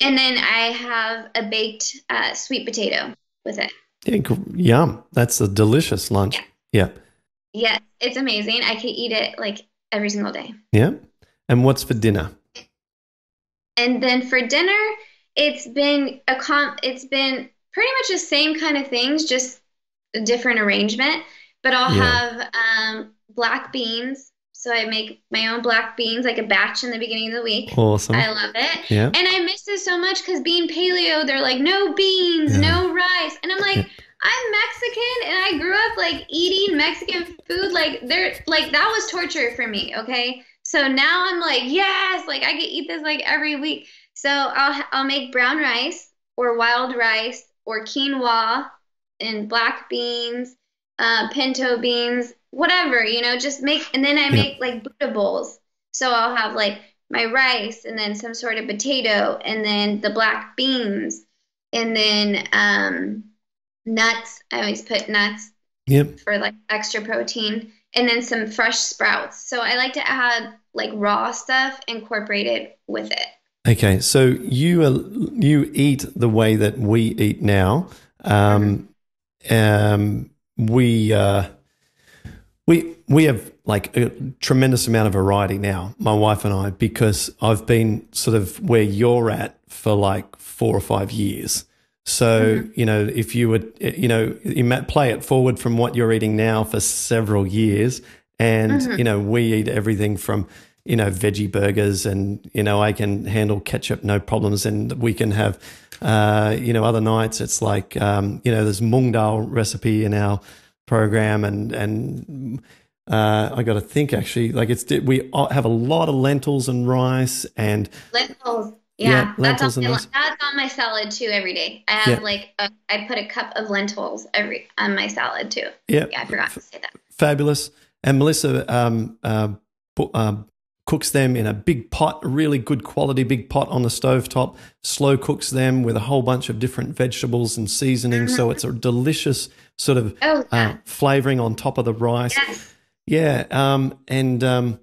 And then I have a baked uh, sweet potato with it. Yeah, yum. That's a delicious lunch. Yeah. yeah. Yes, it's amazing. I could eat it like every single day. Yeah. And what's for dinner? And then for dinner, it's been a com it's been pretty much the same kind of things, just a different arrangement. But I'll yeah. have um, black beans. So I make my own black beans, like a batch in the beginning of the week. Awesome. I love it. Yeah. And I miss it so much because being paleo, they're like, no beans, yeah. no rice. And I'm like, I'm Mexican and I grew up like eating Mexican food. Like they're like that was torture for me. Okay. So now I'm like, yes, like I can eat this like every week. So I'll I'll make brown rice or wild rice or quinoa and black beans, uh, pinto beans, whatever, you know, just make, and then I make like Buddha bowls. So I'll have like my rice and then some sort of potato and then the black beans and then um, nuts. I always put nuts yep. for like extra protein and then some fresh sprouts. So I like to add like raw stuff incorporated with it. Okay, so you you eat the way that we eat now. Um, um, we uh, we we have like a tremendous amount of variety now, my wife and I, because I've been sort of where you're at for like four or five years. So mm-hmm. you know, if you would, you know, you play it forward from what you're eating now for several years, and mm-hmm. you know, we eat everything from you know, veggie burgers and, you know, I can handle ketchup no problems. And we can have, uh, you know, other nights it's like, um, you know, there's mung dal recipe in our program and, and, uh, I got to think actually, like it's, we have a lot of lentils and rice and lentils. Yeah, yeah lentils that's, on my, that's on my salad too every day. I have yeah. like a, I put a cup of lentils every on my salad too. Yeah, yeah, I forgot to say that. Fabulous. And Melissa, um, uh, uh, cooks them in a big pot, a really good quality big pot on the stove top, slow cooks them with a whole bunch of different vegetables and seasoning. So it's a delicious sort of oh, yeah. uh, flavoring on top of the rice. Yes. Yeah. Um, and um,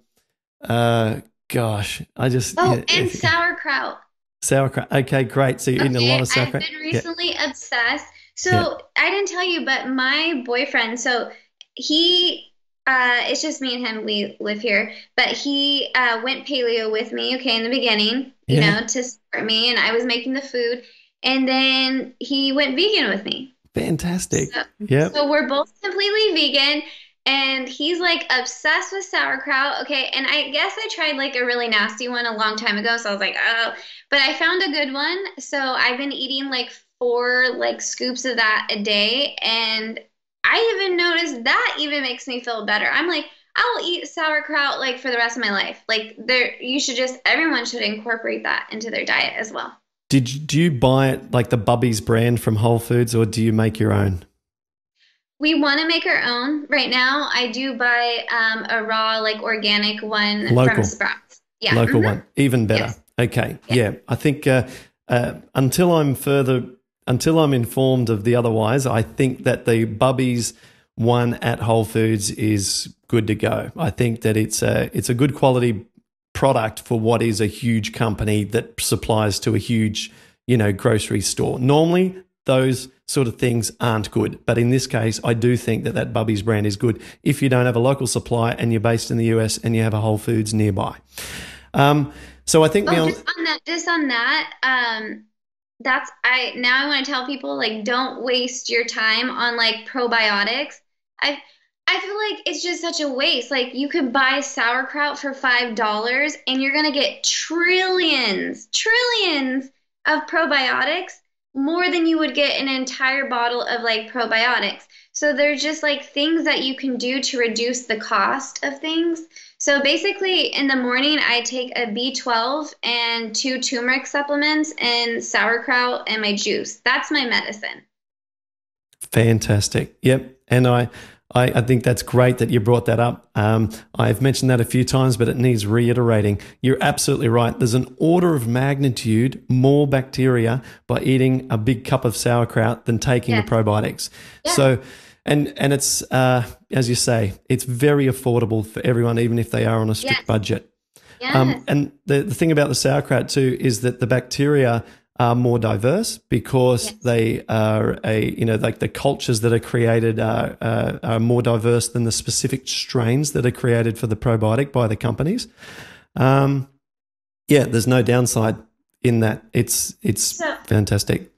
uh, gosh, I just. Oh, yeah, and sauerkraut. Sauerkraut. Okay, great. So you're okay, eating a lot of sauerkraut. I've been recently yeah. obsessed. So I didn't tell you, but my boyfriend, so he uh, it's just me and him. We live here, but he uh, went paleo with me. Okay, in the beginning, you know, to support me, and I was making the food, and then he went vegan with me. Fantastic. So, yeah. So we're both completely vegan, and he's like obsessed with sauerkraut. Okay, and I guess I tried like a really nasty one a long time ago, so I was like, oh, but I found a good one. So I've been eating like four like scoops of that a day, and I even noticed that even makes me feel better. I'm like, I'll eat sauerkraut like for the rest of my life. Like there, you should just everyone should incorporate that into their diet as well. Did do you buy it like the Bubby's brand from Whole Foods, or do you make your own? We want to make our own. Right now, I do buy um, a raw, like organic one Local. from Sprouts. Yeah, local mm-hmm. one, even better. Yes. Okay, yes. yeah. I think uh, uh, until I'm further until I'm informed of the otherwise, I think that the Bubby's one at Whole Foods is good to go. I think that it's a it's a good quality product for what is a huge company that supplies to a huge, you know, grocery store. Normally, those sort of things aren't good, but in this case, I do think that that Bubby's brand is good if you don't have a local supply and you're based in the US and you have a Whole Foods nearby. Um, so I think oh, just on that, just on that, um, that's I now I want to tell people like don't waste your time on like probiotics. I I feel like it's just such a waste. Like you could buy sauerkraut for five dollars and you're gonna get trillions, trillions of probiotics, more than you would get an entire bottle of like probiotics. So there's just like things that you can do to reduce the cost of things. So basically, in the morning, I take a B12 and two turmeric supplements and sauerkraut and my juice. That's my medicine. Fantastic. Yep. And I I, I, think that's great that you brought that up. Um, I've mentioned that a few times, but it needs reiterating. You're absolutely right. There's an order of magnitude more bacteria by eating a big cup of sauerkraut than taking yeah. the probiotics. Yeah. So, and and it's uh, as you say, it's very affordable for everyone, even if they are on a strict yes. budget. Yes. Um, and the, the thing about the sauerkraut too is that the bacteria are more diverse because yes. they are a you know like the cultures that are created are, uh, are more diverse than the specific strains that are created for the probiotic by the companies. Um, yeah, there's no downside in that. It's it's so, fantastic.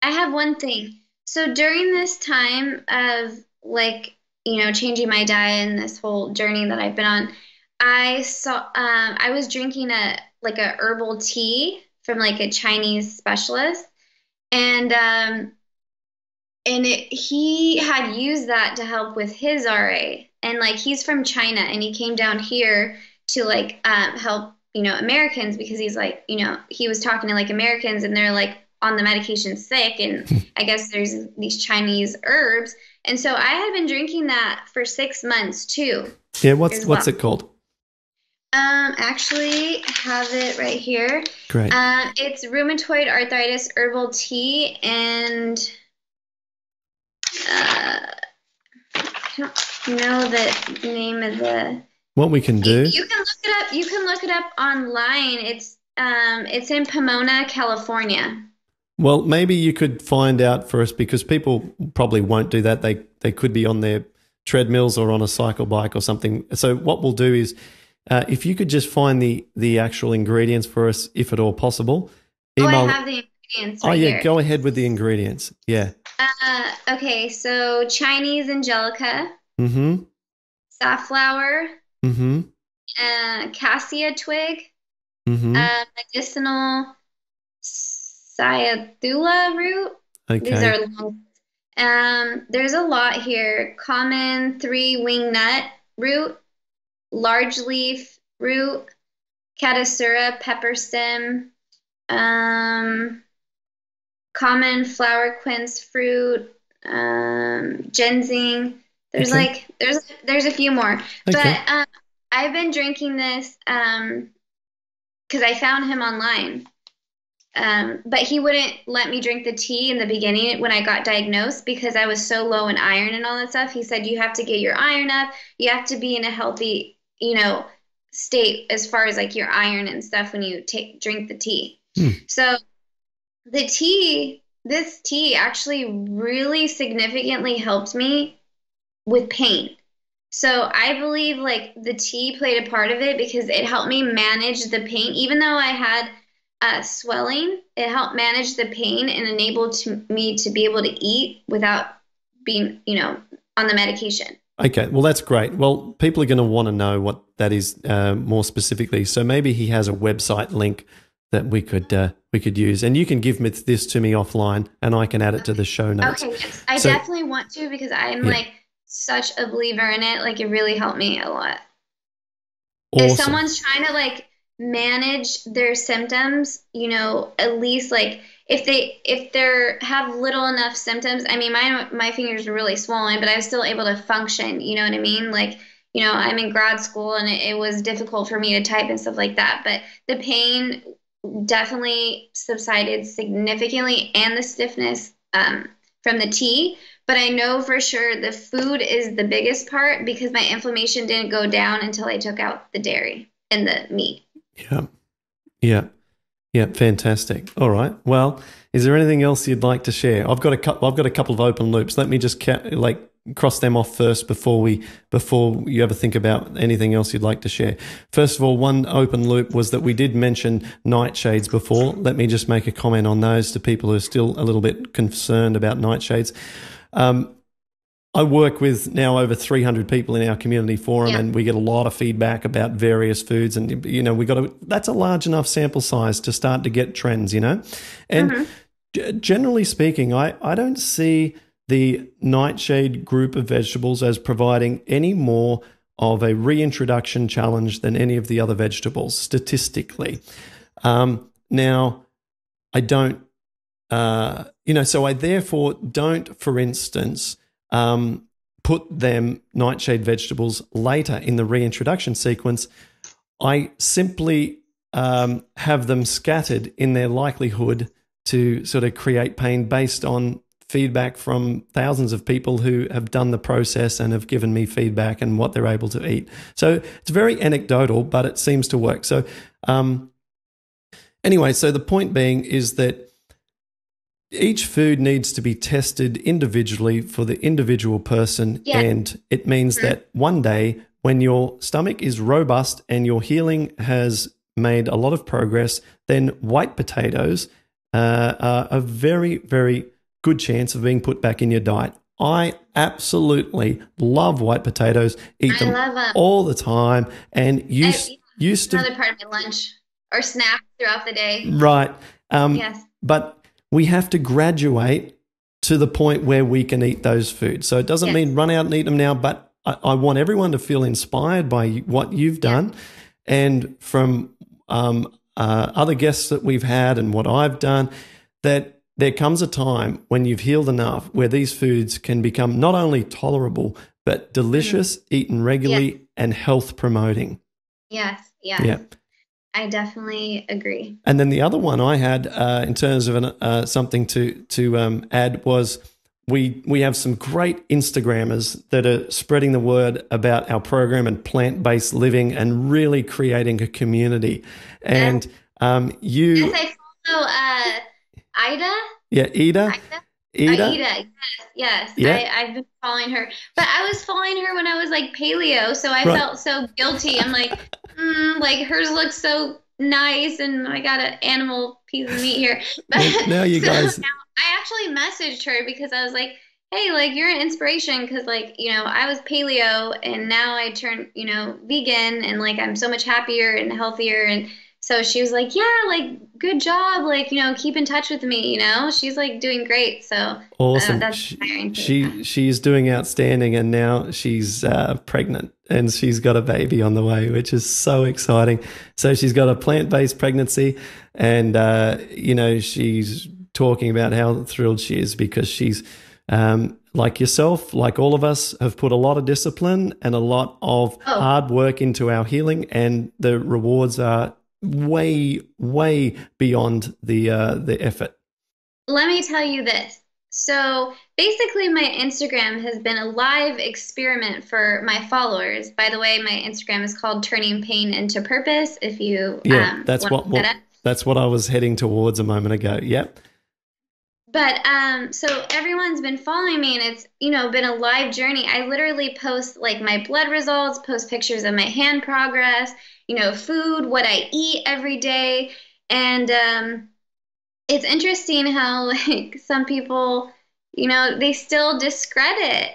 I have one thing. So during this time of like you know changing my diet and this whole journey that I've been on, I saw um, I was drinking a like a herbal tea from like a Chinese specialist, and um, and it, he had used that to help with his RA, and like he's from China, and he came down here to like um, help you know Americans because he's like you know he was talking to like Americans, and they're like on the medication sick, and I guess there's these Chinese herbs, and so I had been drinking that for six months too. Yeah, what's well. what's it called? Um, actually have it right here. Great. Um, it's rheumatoid arthritis herbal tea, and uh, I don't know the name of the. What we can do? You can look it up. You can look it up online. It's um, it's in Pomona, California. Well, maybe you could find out for us because people probably won't do that. They they could be on their treadmills or on a cycle bike or something. So what we'll do is uh, if you could just find the the actual ingredients for us, if at all possible. Email- oh, I have the ingredients. Oh, right oh yeah, here. go ahead with the ingredients. Yeah. Uh, okay, so Chinese angelica. Mm-hmm. Safflower. Mm-hmm. Uh, cassia twig. Mm-hmm. Uh, medicinal Cyathula root. Okay. These are long. Um, there's a lot here. Common three wing nut root large leaf root, Catasura pepper stem, um, common flower quince fruit, um, ginseng. There's okay. like there's there's a few more, okay. but um, I've been drinking this because um, I found him online. Um, but he wouldn't let me drink the tea in the beginning when I got diagnosed because I was so low in iron and all that stuff. He said you have to get your iron up. You have to be in a healthy you know, state as far as like your iron and stuff when you take drink the tea. Hmm. So the tea, this tea actually really significantly helped me with pain. So I believe like the tea played a part of it because it helped me manage the pain. Even though I had uh, swelling, it helped manage the pain and enabled to, me to be able to eat without being, you know, on the medication. Okay, well that's great. Well, people are going to want to know what that is uh, more specifically. So maybe he has a website link that we could uh, we could use, and you can give me this to me offline, and I can add it to the show notes. Okay, yes. I so, definitely want to because I'm yeah. like such a believer in it. Like it really helped me a lot. Awesome. If someone's trying to like manage their symptoms, you know, at least like if they if they're have little enough symptoms i mean my my fingers are really swollen but i was still able to function you know what i mean like you know i'm in grad school and it, it was difficult for me to type and stuff like that but the pain definitely subsided significantly, and the stiffness um, from the tea. But I know for sure the food is the biggest part because my inflammation didn't go down until I took out the dairy and the meat. Yeah. Yeah. Yeah, fantastic. All right. Well, is there anything else you'd like to share? I've got a couple. I've got a couple of open loops. Let me just ca- like cross them off first before we before you ever think about anything else you'd like to share. First of all, one open loop was that we did mention nightshades before. Let me just make a comment on those to people who are still a little bit concerned about nightshades. Um, I work with now over 300 people in our community forum, yeah. and we get a lot of feedback about various foods. And you know, we got a that's a large enough sample size to start to get trends. You know, and mm-hmm. generally speaking, I I don't see the nightshade group of vegetables as providing any more of a reintroduction challenge than any of the other vegetables statistically. Um, now, I don't, uh, you know, so I therefore don't, for instance um, put them nightshade vegetables later in the reintroduction sequence, I simply um, have them scattered in their likelihood to sort of create pain based on feedback from thousands of people who have done the process and have given me feedback and what they're able to eat. So it's very anecdotal, but it seems to work. So, um, anyway, so the point being is that each food needs to be tested individually for the individual person. Yeah. And it means mm-hmm. that one day, when your stomach is robust and your healing has made a lot of progress, then white potatoes uh, are a very, very good chance of being put back in your diet. I absolutely love white potatoes, eat I them, them, all the time, and used, used to. Another part of my lunch or snack throughout the day. Right. Um, yes. But we have to graduate to the point where we can eat those foods. So it doesn't yes. mean run out and eat them now, but I, I, want everyone to feel inspired by what you've done. Yeah. And from um, uh, other guests that we've had and what I've done, that there comes a time when you've healed enough where these foods can become not only tolerable, but delicious, mm. eaten regularly, yes. and health promoting. Yes, yes. Yeah. I definitely agree. And then the other one I had uh, in terms of an, uh, something to to um, add was we we have some great Instagrammers that are spreading the word about our program and plant based living and really creating a community. And um, you, yes, I follow uh, Ida. Yeah, Ida. Ida. Ida? Ida, yes, yes. Yeah. I, have been following her. But I was following her when I was like paleo, so I right. felt so guilty. I'm like, mm, like hers looks so nice, and I got an animal piece of meat here. But now you so guys. Now I actually messaged her because I was like, hey, like you're an inspiration because like you know I was paleo and now I turn, you know vegan and like I'm so much happier and healthier and so she was like, "Yeah, like good job, like you know, keep in touch with me." You know, she's like doing great. So uh, awesome. Uh, she, she she's doing outstanding, and now she's uh, pregnant and she's got a baby on the way, which is so exciting. So she's got a plant based pregnancy, and uh, you know she's talking about how thrilled she is because she's. Um, like yourself, like all of us, have put a lot of discipline and a lot of oh. hard work into our healing, and the rewards are way, way beyond the uh, the effort. Let me tell you this. So basically, my Instagram has been a live experiment for my followers. By the way, my Instagram is called Turning Pain into Purpose. If you yeah, um, that's what, what that's what I was heading towards a moment ago. Yep. But um, so everyone's been following me, and it's you know been a live journey. I literally post like my blood results, post pictures of my hand progress, you know, food, what I eat every day. And um, it's interesting how, like, some people, you know, they still discredit,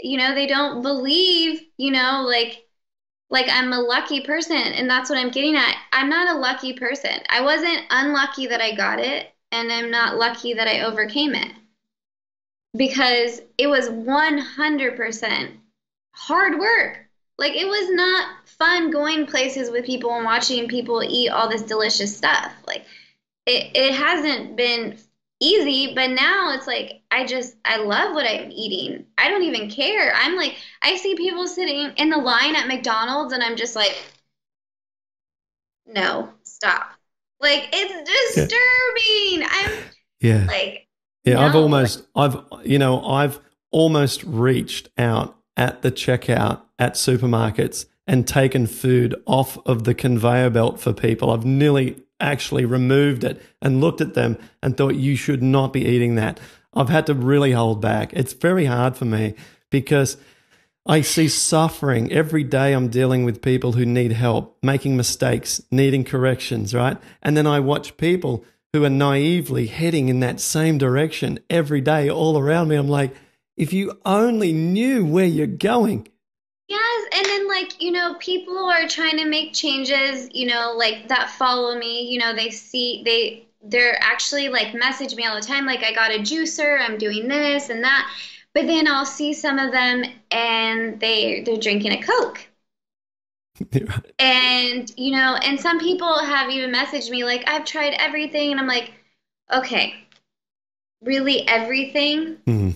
you know, they don't believe, you know, like, like I'm a lucky person. And that's what I'm getting at. I'm not a lucky person. I wasn't unlucky that I got it, and I'm not lucky that I overcame it because it was 100% hard work. Like, it was not fun going places with people and watching people eat all this delicious stuff. Like it, it hasn't been easy, but now it's like I just I love what I'm eating. I don't even care. I'm like I see people sitting in the line at McDonald's and I'm just like no, stop. Like it's disturbing. Yeah. I'm yeah. Like yeah, no. I've almost I've you know, I've almost reached out at the checkout at supermarkets and taken food off of the conveyor belt for people. I've nearly actually removed it and looked at them and thought you should not be eating that. I've had to really hold back. It's very hard for me because I see suffering every day. I'm dealing with people who need help, making mistakes, needing corrections, right? And then I watch people who are naively heading in that same direction every day all around me. I'm like, if you only knew where you're going. Yes, and then like, you know, people are trying to make changes, you know, like that follow me, you know, they see they they're actually like message me all the time like I got a juicer, I'm doing this and that. But then I'll see some of them and they they're drinking a Coke. and you know, and some people have even messaged me like I've tried everything and I'm like, okay, really everything? Mm-hmm.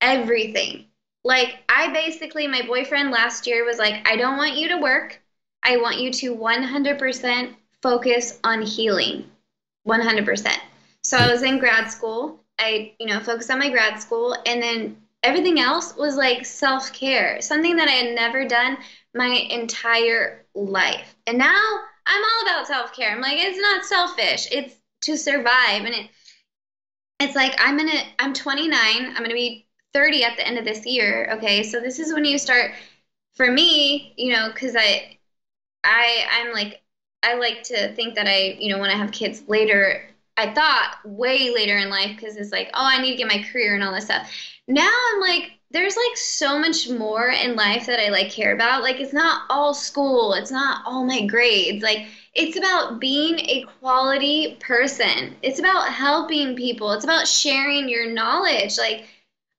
Everything. Like I basically my boyfriend last year was like, I don't want you to work. I want you to 100% focus on healing. 100%. So I was in grad school I, you know, focused on my grad school and then everything else was like self-care, something that I had never done my entire life. And now I'm all about self-care. I'm like it's not selfish. It's to survive and it it's like I'm to I'm 29. I'm going to be 30 at the end of this year, okay? So this is when you start for me, you know, cuz I I I'm like I like to think that I, you know, when I have kids later I thought way later in life because it's like, oh, I need to get my career and all this stuff. Now I'm like, there's like so much more in life that I like care about. Like it's not all school, it's not all my grades. Like it's about being a quality person. It's about helping people. It's about sharing your knowledge. Like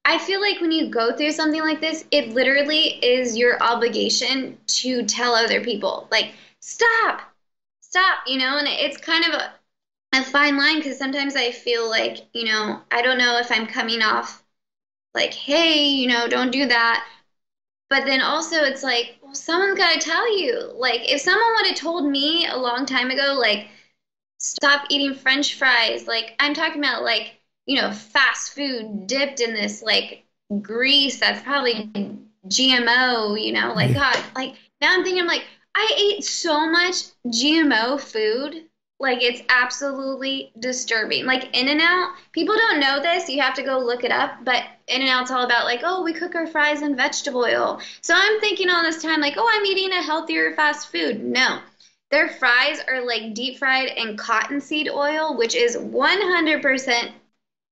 I feel like when you go through something like this, it literally is your obligation to tell other people. Like stop. Stop, you know, and it's kind of a a fine line because sometimes I feel like, you know, I don't know if I'm coming off like, hey, you know, don't do that. But then also it's like, well, someone's got to tell you. Like, if someone would have told me a long time ago, like, stop eating french fries, like, I'm talking about, like, you know, fast food dipped in this, like, grease that's probably GMO, you know, like, God, like, now I'm thinking, I'm like, I ate so much GMO food like it's absolutely disturbing. Like In and Out, people don't know this. You have to go look it up. But In and Out's all about like, oh, we cook our fries in vegetable oil. So I'm thinking all this time like, oh, I'm eating a healthier fast food. No, their fries are like deep fried in cottonseed oil, which is 100%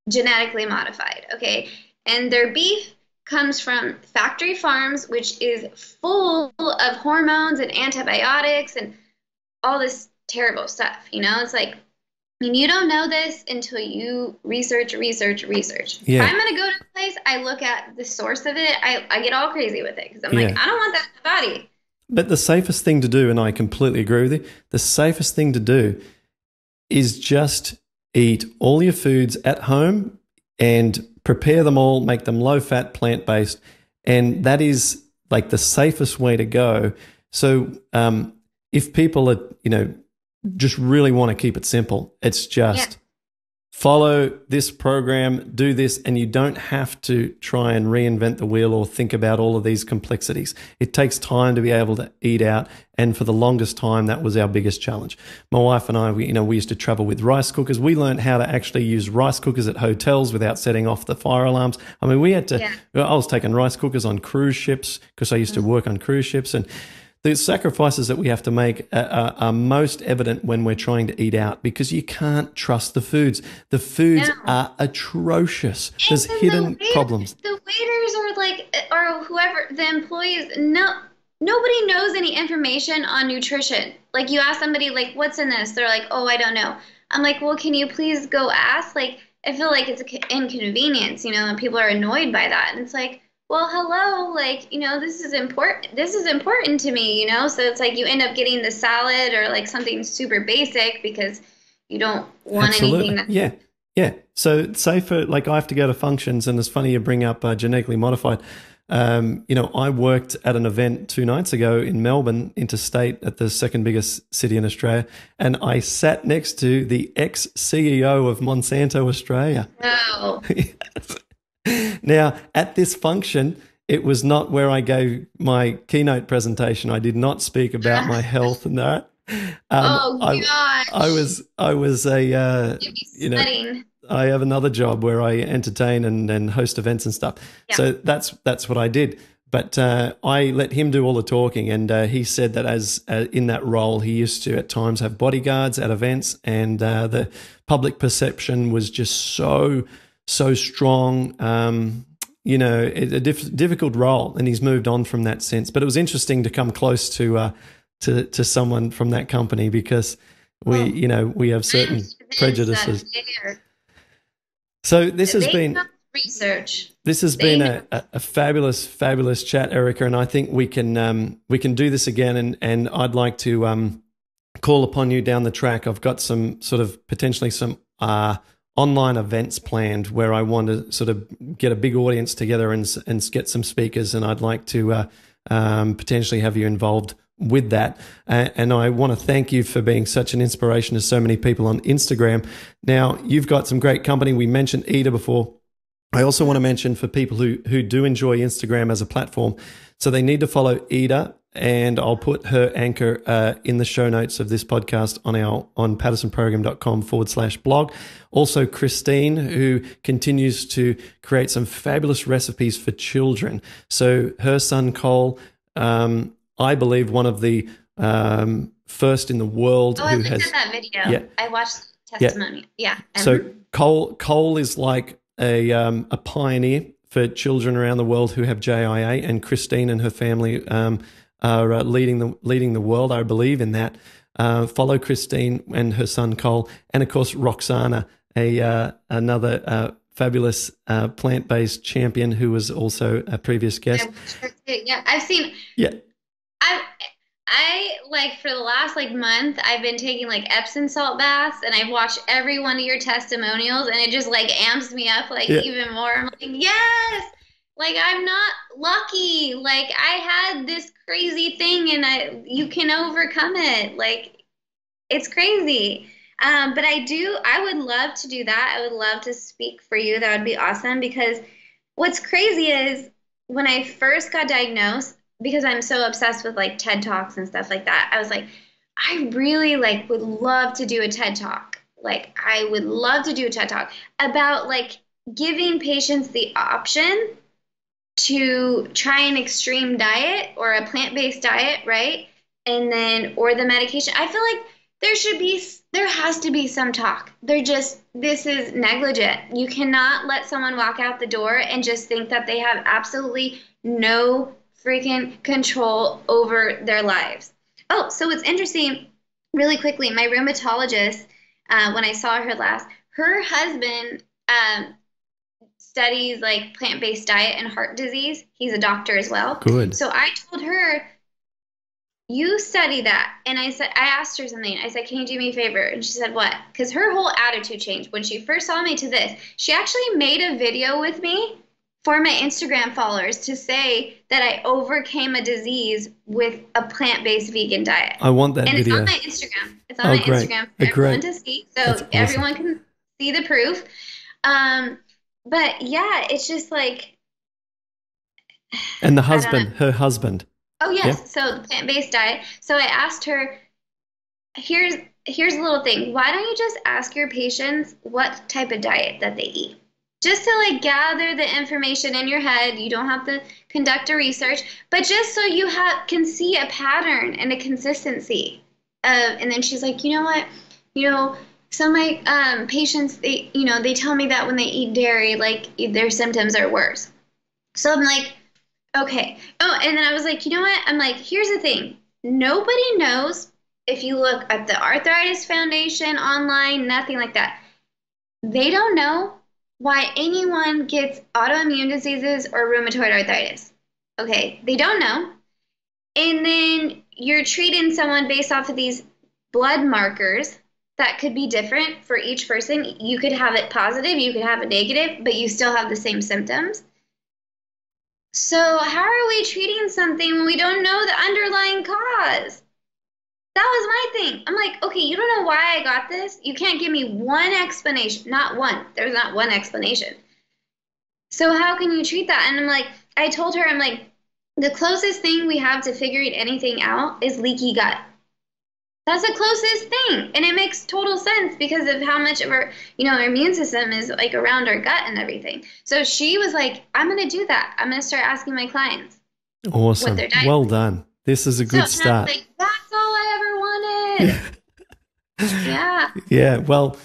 genetically modified. Okay, and their beef comes from factory farms, which is full of hormones and antibiotics and all this terrible stuff. You know, it's like, you don't know this until you research, research, research. Yeah. If I'm going to go to a place, I look at the source of it. I, I get all crazy with it because I'm yeah. like, I don't want that in my body. But the safest thing to do, and I completely agree with you, the safest thing to do is just eat all your foods at home and prepare them all, make them low fat, plant based. And that is like the safest way to go. So um, if people are, you know, just really want to keep it simple. It's just yeah. follow this program, do this, and you don't have to try and reinvent the wheel or think about all of these complexities. It takes time to be able to eat out. And for the longest time, that was our biggest challenge. My wife and I, we, you know, we used to travel with rice cookers. We learned how to actually use rice cookers at hotels without setting off the fire alarms. I mean, we had to, yeah. I was taking rice cookers on cruise ships because I used mm-hmm. to work on cruise ships and, the sacrifices that we have to make are, are, most evident when we're trying to eat out because you can't trust the foods. The foods no. are atrocious. And There's hidden the problems. The waiters are like, or whoever the employees, no, nobody knows any information on nutrition. Like you ask somebody, like, what's in this? They're like, oh, I don't know. I'm like, well, can you please go ask? Like, I feel like it's an inconvenience, you know, and people are annoyed by that. And it's like, well, hello, like, you know, this is important. This is important to me, you know? So it's like you end up getting the salad or like something super basic because you don't want Absolutely. anything yeah. Yeah. So say for like I have to go to functions, and it's funny you bring up uh, genetically modified. Um, you know, I worked at an event two nights ago in Melbourne, interstate, at the second biggest city in Australia, and I sat next to the ex CEO of Monsanto Australia. Wow. now, at this function, it was not where I gave my keynote presentation. I did not speak about my health and that. Um, oh I, gosh! I was I was a uh, you know I have another job where I entertain and, and host events and stuff. Yeah. So that's that's what I did. But uh, I let him do all the talking, and uh, he said that as uh, in that role, he used to at times have bodyguards at events, and uh, the public perception was just so so strong. Um, you know, a diff- difficult role, and he's moved on from that sense. But it was interesting to come close to uh, to to someone from that company because we, well, you know, we have certain prejudices. So this has been research. This has they been a, a, a, fabulous, fabulous chat, Erika, and I think we can um, we can do this again. And and I'd like to um, call upon you down the track. I've got some sort of potentially some uh, online events planned where I want to sort of get a big audience together and and get some speakers, and I'd like to uh, um, potentially have you involved with that. And I want to thank you for being such an inspiration to so many people on Instagram. Now, you've got some great company. We mentioned Eda before. I also want to mention for people who, who do enjoy Instagram as a platform, so they need to follow Eda, and I'll put her anchor uh, in the show notes of this podcast on our on paddisonprogram.com forward slash blog. Also, Christine, who continues to create some fabulous recipes for children. So her son Cole um, I believe, one of the um, first in the world oh, who I has that video. Yeah, I watched testimony. Yeah. yeah. So Cole Cole is like a um, a pioneer for children around the world who have JIA, and Christine and her family um, are uh, leading the leading the world. I believe in that. Uh, follow Christine and her son Cole, and of course Roxana, a uh, another uh, fabulous uh, plant based champion who was also a previous guest. Yeah, I've seen. Yeah. I I like for the last like month I've been taking like Epsom salt baths and I've watched every one of your testimonials and it just like amps me up like yeah. even more. I'm like, yes, like I'm not lucky. Like I had this crazy thing and I you can overcome it. Like it's crazy. Um, but I do I would love to do that. I would love to speak for you. That would be awesome because what's crazy is when I first got diagnosed, because I'm so obsessed with like TED Talks and stuff like that, I was like, I really like would love to do a TED Talk. Like I would love to do a TED Talk about like giving patients the option to try an extreme diet or a plant-based diet, right? And then or the medication. I feel like there should be there has to be some talk. There just this is negligent. You cannot let someone walk out the door and just think that they have absolutely no freaking control over their lives. Oh, so it's interesting, really quickly, my rheumatologist, uh, when I saw her last, her husband um, studies like plant based diet and heart disease. He's a doctor as well. Good. So I told her, you study that. And I said, I asked her something. I said, can you do me a favor? And she said, what? Because her whole attitude changed when she first saw me to this. She actually made a video with me for my Instagram followers to say that I overcame a disease with a plant based vegan diet. I want that and video. it's on my Instagram. It's on oh, my great. Instagram for everyone to see. So awesome. everyone can see the proof. Um, but yeah, it's just like. And the husband, her husband. Oh yes, yeah. so the plant based diet. So I asked her, here's here's a little thing. Why don't you just ask your patients what type of diet that they eat? just to like gather the information in your head. You don't have to conduct a research, but just so you have can see a pattern and a consistency. Of, and then she's like, you know what, you know, of my um, patients, they, you know, they tell me that when they eat dairy, like their symptoms are worse. So I'm like, okay. Oh, and then I was like, you know what? I'm like, here's the thing. Nobody knows if you look at the Arthritis Foundation online, nothing like that. They don't know why anyone gets autoimmune diseases or rheumatoid arthritis. Okay, they don't know. And then you're treating someone based off of these blood markers that could be different for each person. You could have it positive, you could have it negative, but you still have the same symptoms. So, how are we treating something when we don't know the underlying cause? That was my thing. I'm like, okay, you don't know why I got this. You can't give me one explanation. Not one. There's not one explanation. So, how can you treat that? And I'm like, I told her, I'm like, the closest thing we have to figuring anything out is leaky gut. That's the closest thing. And it makes total sense because of how much of our, you know, our immune system is like around our gut and everything. So she was like, I'm going to do that. I'm going to start asking my clients. Awesome. Well done. This is a good so, start. Like, That's all I ever wanted. yeah. Yeah. Well,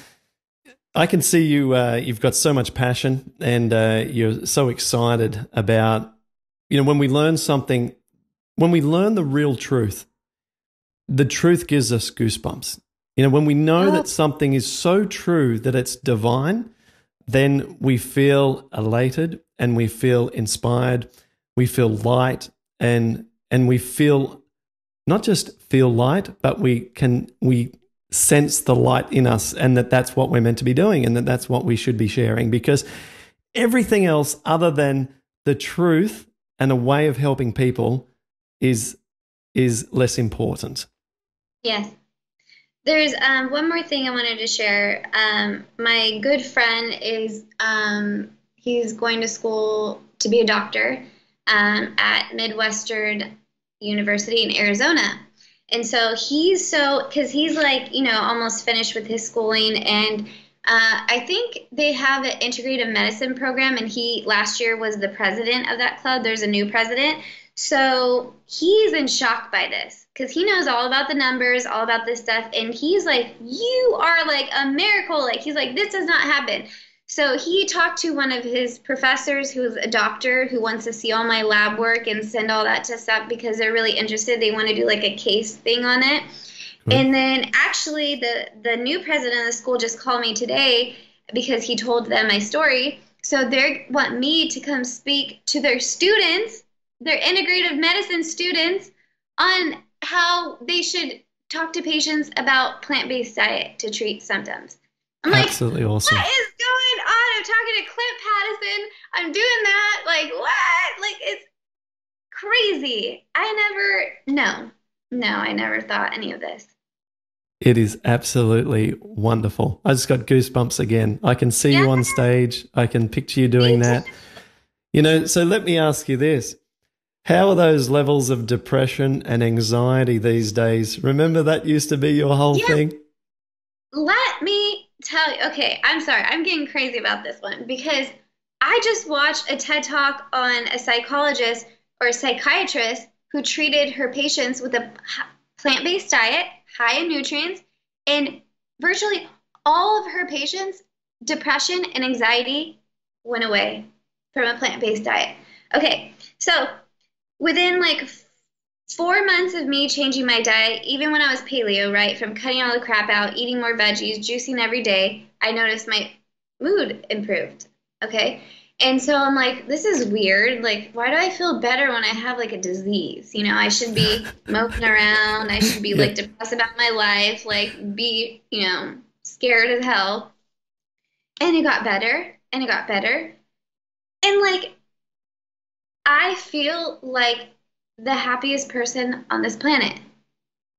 I can see you. Uh, you've got so much passion, and uh, you're so excited about. You know, when we learn something, when we learn the real truth, the truth gives us goosebumps. You know, when we know that something is so true that it's divine, then we feel elated and we feel inspired, we feel light and and we feel not just feel light, but we can we sense the light in us and that that's what we're meant to be doing and that that's what we should be sharing because everything else other than the truth and a way of helping people is is less important. Yes. There's um, one more thing I wanted to share. Um, my good friend is um, he's going to school to be a doctor um, at Midwestern University in Arizona. And so he's so, because he's like, you know, almost finished with his schooling. And uh, I think they have an integrative medicine program. And he last year was the president of that club. There's a new president. So he's in shock by this because he knows all about the numbers, all about this stuff. And he's like, You are like a miracle. Like, he's like, This does not happen. So he talked to one of his professors who is a doctor who wants to see all my lab work and send all that to SUP because they're really interested. They want to do like a case thing on it. And then actually the the new president of the school just called me today because he told them my story. So they want me to come speak to their students their integrative medicine students on how they should talk to patients about plant-based diet to treat symptoms. I'm like, absolutely awesome. What is going on? I'm talking to Clint Paddison. I'm doing that. Like what? Like it's crazy. I never no. No, I never thought any of this. It is absolutely wonderful. I just got goosebumps again. I can see yeah. you on stage. I can picture you doing that. You know, so let me ask you this. How are those levels of depression and anxiety these days? Remember that used to be your whole yeah. thing? Let me tell you. Okay, I'm sorry. I'm getting crazy about this one because I just watched a TED talk on a psychologist or a psychiatrist who treated her patients with a plant based diet, high in nutrients, and virtually all of her patients' depression and anxiety went away from a plant based diet. Okay, so within like four months of me changing my diet, even when I was paleo, right, from cutting all the crap out, eating more veggies, juicing every day, I noticed my mood improved. Okay. And so I'm like, this is weird. Like, why do I feel better when I have like a disease? You know, I should be moping around. I should be like depressed about my life, like be, you know, scared as hell. And it got better and it got better. And like I feel like the happiest person on this planet.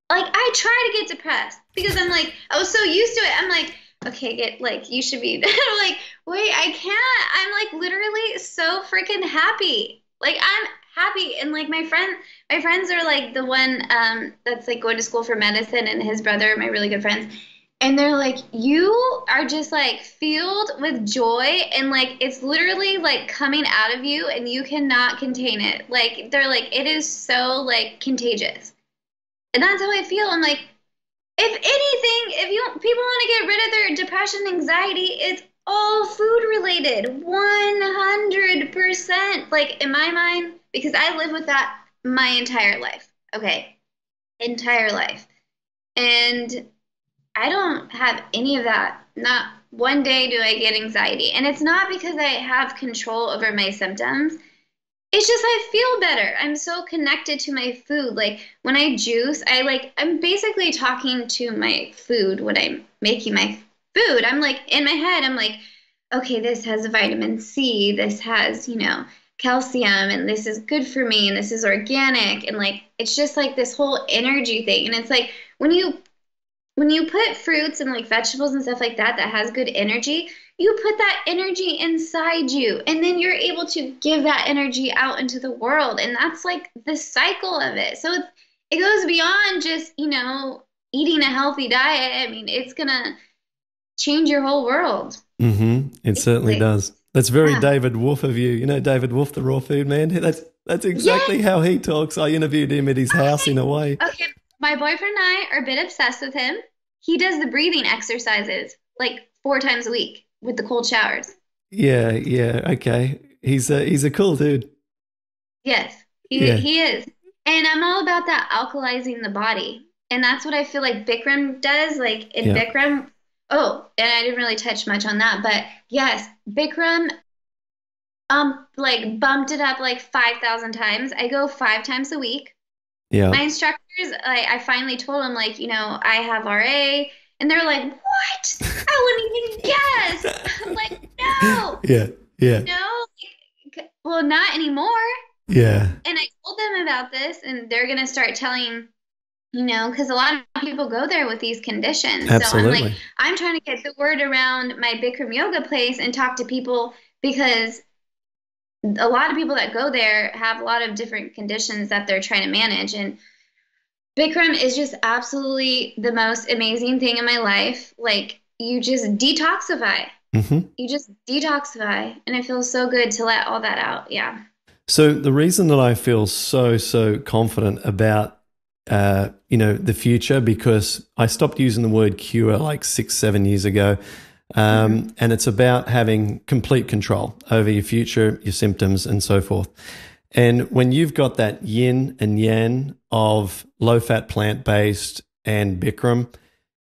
Like I try to get depressed because I'm like I was so used to it. I'm like, okay, get like you should be. I'm like, wait, I can't. I'm like literally so freaking happy. Like I'm happy and like my friend my friends are like the one um that's like going to school for medicine and his brother, my really good friends and they're like you are just like filled with joy and like it's literally like coming out of you and you cannot contain it. Like they're like it is so like contagious. And that's how i feel. I'm like if anything if you people want to get rid of their depression anxiety it's all food related. 100% like in my mind because i live with that my entire life. Okay. Entire life. And I don't have any of that. Not one day do I get anxiety. And it's not because I have control over my symptoms. it's just I feel better. I'm so connected to my food. Like when I juice, I like I'm basically talking to my food when I'm making my food. I'm like in my head, I'm like, okay, this has vitamin C, this has, you know, calcium and this is good for me and this is organic and like it's just like this whole energy thing. And it's like when you when you put fruits and like vegetables and stuff like that that has good energy, you put that energy inside you and then you're able to give that energy out into the world and that's like the cycle of it. So it's, it goes beyond just you know eating a healthy diet. I mean it's gonna change your whole world. Mm-hmm. It certainly like, does. That's very yeah. david wolfe of you. You know david wolfe the raw food man? That's that's exactly yes. how he talks. I interviewed him at his okay. house in a way. Okay. My boyfriend and i are a bit obsessed with him he does the breathing exercises like four times a week with the cold showers. Yeah, yeah, okay. He's a he's a cool dude. Yes, he yeah. he is, and I'm all about that alkalizing the body, and that's what I feel like Bikram does. Like in yeah. Bikram, oh, and I didn't really touch much on that, but yes, Bikram, um, like bumped it up like five thousand times. I go five times a week. Yeah. My instructors, I, I finally told them like, you know, I have RA and they're like, "What? I wouldn't even guess." I'm like, "No." Yeah. Yeah. No. Well, not anymore. Yeah. And I told them about this, and they're gonna start telling, you know, because a lot of people go there with these conditions. Absolutely. So I'm like, I'm trying to get the word around my Bikram yoga place and talk to people because a lot of people that go there have a lot of different conditions that they're trying to manage and Bikram is just absolutely the most amazing thing in my life. Like you just detoxify. Mm-hmm. You just detoxify, and it feels so good to let all that out. Yeah. So the reason that I feel so so confident about uh, you know the future because I stopped using the word cure like six seven years ago. Um, mm-hmm. And it's about having complete control over your future, your symptoms, and so forth. And when you've got that yin and yang of low fat plant based and Bikram,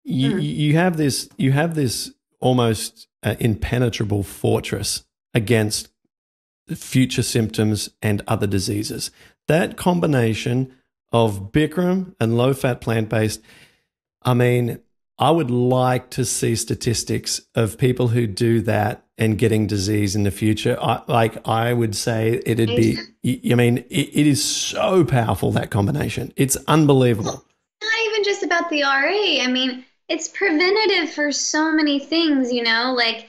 you, mm. you have this you have this almost uh, impenetrable fortress against future symptoms and other diseases. That combination of Bikram and low fat plant based, I mean, I would like to see statistics of people who do that and getting disease in the future. I, like I would say, it'd be. I mean, it, it is so powerful that combination. It's unbelievable. Not even just about the RA. I mean, it's preventative for so many things. You know, like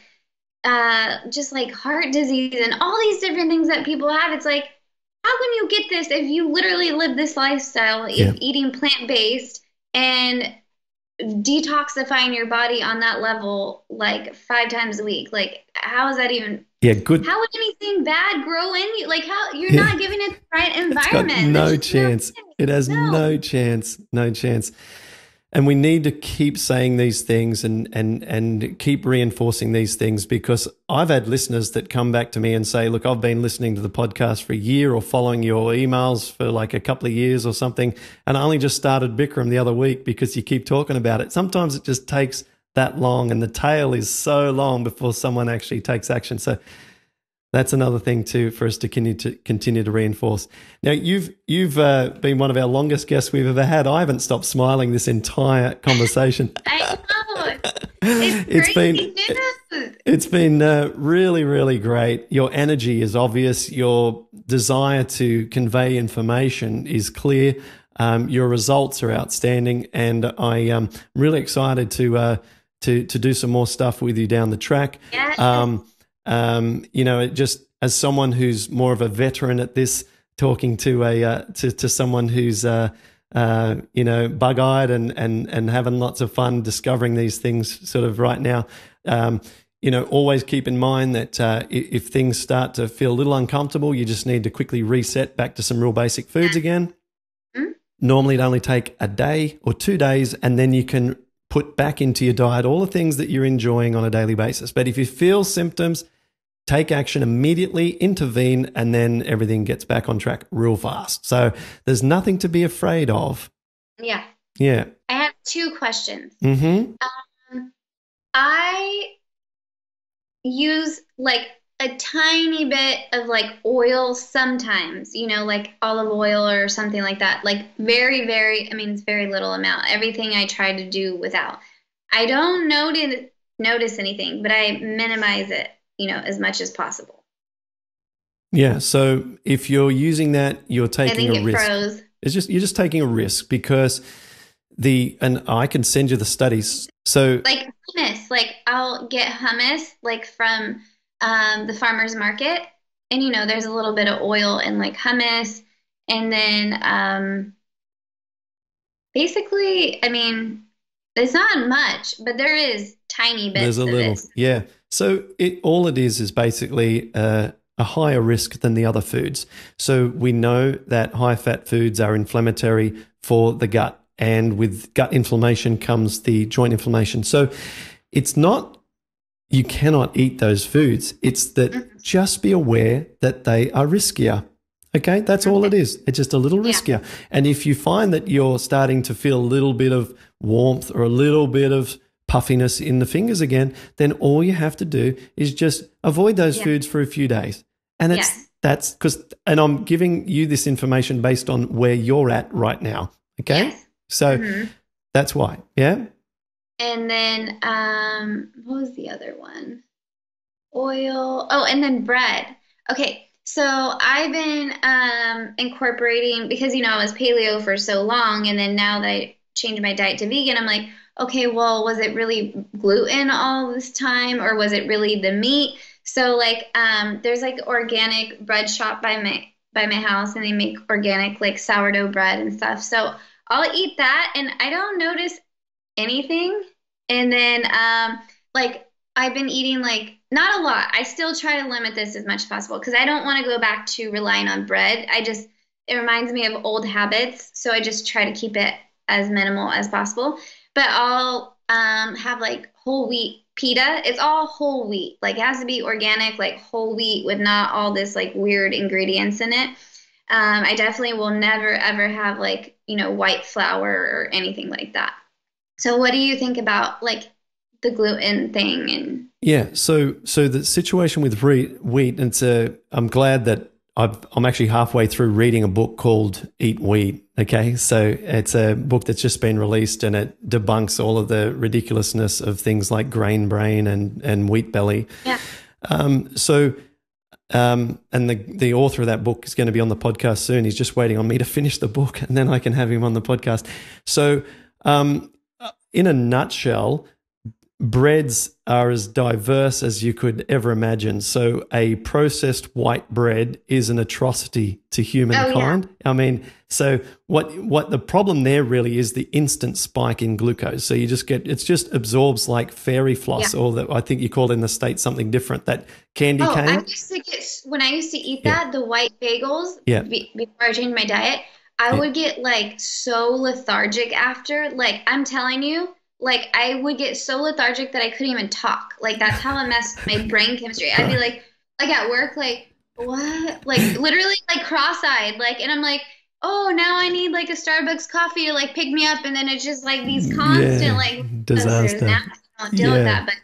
uh, just like heart disease and all these different things that people have. It's like, how can you get this if you literally live this lifestyle, yeah. eating plant based and detoxifying your body on that level like five times a week. Like how is that even yeah good. How would anything bad grow in you? Like how you're yeah. not giving it the right environment. No chance no it has no. no. chance. No chance and we need to keep saying these things and and and keep reinforcing these things because I've had listeners that come back to me and say, "Look, I've been listening to the podcast for a year or following your emails for like a couple of years or something, and I only just started Bikram the other week because you keep talking about it." Sometimes it just takes that long, and the tail is so long before someone actually takes action. So that's another thing too for us to continue to continue to reinforce. Now you've you've uh, been one of our longest guests we've ever had. I haven't stopped smiling this entire conversation. I know. It's, it's been it's been uh, really really great. Your energy is obvious. Your desire to convey information is clear. Um, your results are outstanding, and I am really excited to uh, to to do some more stuff with you down the track. Um, um, you know, just as someone who's more of a veteran at this, talking to a uh, to to someone who's uh, uh, you know bug eyed and and and having lots of fun discovering these things sort of right now. Um, you know, always keep in mind that uh, if things start to feel a little uncomfortable, you just need to quickly reset back to some real basic foods again. Mm-hmm. Normally, it only take a day or two days, and then you can put back into your diet all the things that you're enjoying on a daily basis. But if you feel symptoms, take action immediately, intervene, and then everything gets back on track real fast. So there's nothing to be afraid of. Yeah. Yeah. I have two questions. Mm-hmm. Um, I use like a tiny bit of like oil sometimes, you know, like olive oil or something like that. Like very, very, I mean, it's very little amount. Everything I try to do without. I don't notice notice anything, but I minimize it, you know, as much as possible. Yeah. So if you're using that, you're taking a risk. Froze. It's just you're just taking a risk because the and I can send you the studies. So like hummus, like I'll get hummus like from um, the farmer's market, and you know there's a little bit of oil in like hummus, and then um, basically, I mean, it's not much, but there is tiny bits. There's a little, it. yeah. So it all it is is basically. Uh, a higher risk than the other foods. So we know that high fat foods are inflammatory for the gut, and with gut inflammation comes the joint inflammation. So it's not you cannot eat those foods. It's that mm-hmm. just be aware that they are riskier. Okay, that's all it is. It's just a little riskier. Yeah. And if you find that you're starting to feel a little bit of warmth or a little bit of puffiness in the fingers again, then all you have to do is just avoid those yeah. foods for a few days. And it's yes. that's because, and I'm giving you this information based on where you're at right now. Okay. Yes. So mm-hmm. that's why. Yeah. And then, um, what was the other one? Oil. Oh, and then bread. Okay. So I've been um, incorporating because you know I was paleo for so long, and then now that I changed my diet to vegan, I'm like, okay, well, was it really gluten all this time, or was it really the meat? So like um, there's like organic bread shop by my by my house and they make organic like sourdough bread and stuff. So I'll eat that and I don't notice anything. And then um, like I've been eating like not a lot. I still try to limit this as much as possible because I don't want to go back to relying on bread. I just it reminds me of old habits, so I just try to keep it as minimal as possible. But I'll um, have like whole wheat pita it's all whole wheat like it has to be organic like whole wheat with not all this like weird ingredients in it um, i definitely will never ever have like you know white flour or anything like that so what do you think about like the gluten thing and yeah so so the situation with re- wheat and so I'm glad that i am actually halfway through reading a book called Eat Wheat. Okay, so it's a book that's just been released and it debunks all of the ridiculousness of things like grain brain and and wheat belly. Yeah. Um, so, um, and the the author of that book is going to be on the podcast soon. He's just waiting on me to finish the book, and then I can have him on the podcast. So, um, in a nutshell, breads are as diverse as you could ever imagine. So, a processed white bread is an atrocity to humankind. Oh, yeah. I mean, so what what the problem there really is the instant spike in glucose. So you just get it just absorbs like fairy floss, yeah. or that I think you call it in the states something different. That candy oh, cane. I used to get when I used to eat that yeah. the white bagels. Yeah. Be, before I changed my diet, I would get like so lethargic after. Like I'm telling you like I would get so lethargic that I couldn't even talk. Like that's how I messed my brain chemistry. I'd be like, like at work, like what? Like literally like cross-eyed. Like, and I'm like, oh, now I need like a Starbucks coffee to like pick me up, and then it's just like these constant yeah, like disaster. Now I don't deal yeah. with that, but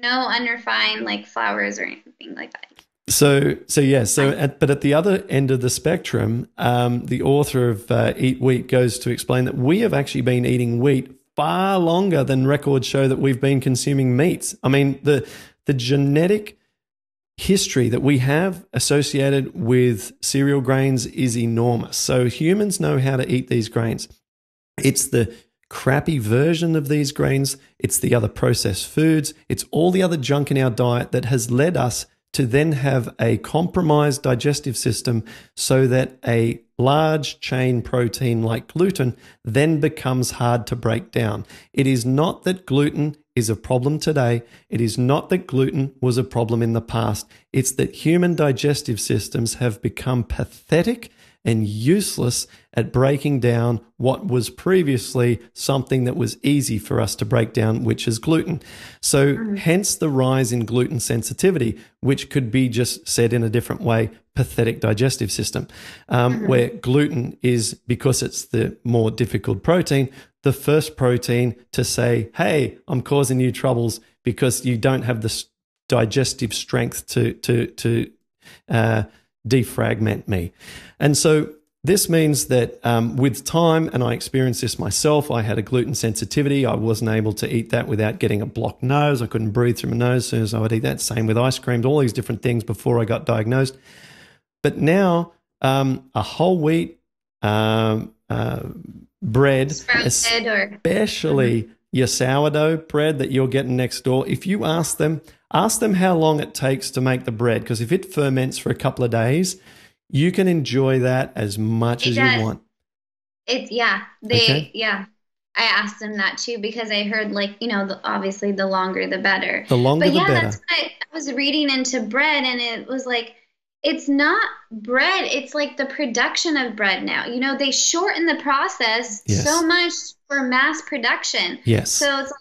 no unrefined like flours or anything like that. So, so yeah, so at, but at the other end of the spectrum, um, the author of uh, Eat Wheat goes to explain that we have actually been eating wheat far longer than records show that we've been consuming meats. I mean, the the genetic history that we have associated with cereal grains is enormous. So humans know how to eat these grains. It's the crappy version of these grains, it's the other processed foods, it's all the other junk in our diet that has led us to then have a compromised digestive system so that a large chain protein like gluten then becomes hard to break down. It is not that gluten is a problem today. It is not that gluten was a problem in the past. It's that human digestive systems have become pathetic and useless at breaking down what was previously something that was easy for us to break down, which is gluten. So, mm. hence the rise in gluten sensitivity, which could be just said in a different way pathetic digestive system, um, mm-hmm. where gluten is, because it's the more difficult protein, the first protein to say, hey, I'm causing you troubles because you don't have the digestive strength to to to uh, defragment me. And so this means that um, with time, and I experienced this myself, I had a gluten sensitivity. I wasn't able to eat that without getting a blocked nose. I couldn't breathe through my nose as soon as I would eat that. Same with ice creams, all these different things before I got diagnosed. But now, um, a whole wheat um, uh, bread, especially mm-hmm. Your sourdough bread that you're getting next door, if you ask them, ask them how long it takes to make the bread, because if it ferments for a couple of days, you can enjoy that as much it as does. you want. It's yeah, they okay. yeah. I asked them that too because I heard like you know the, obviously the longer the better. The longer but yeah, the better. that's what I, I was reading into bread and it was like it's not bread it's like the production of bread now. You know they shorten the process yes. so much for mass production. Yes. So it's like,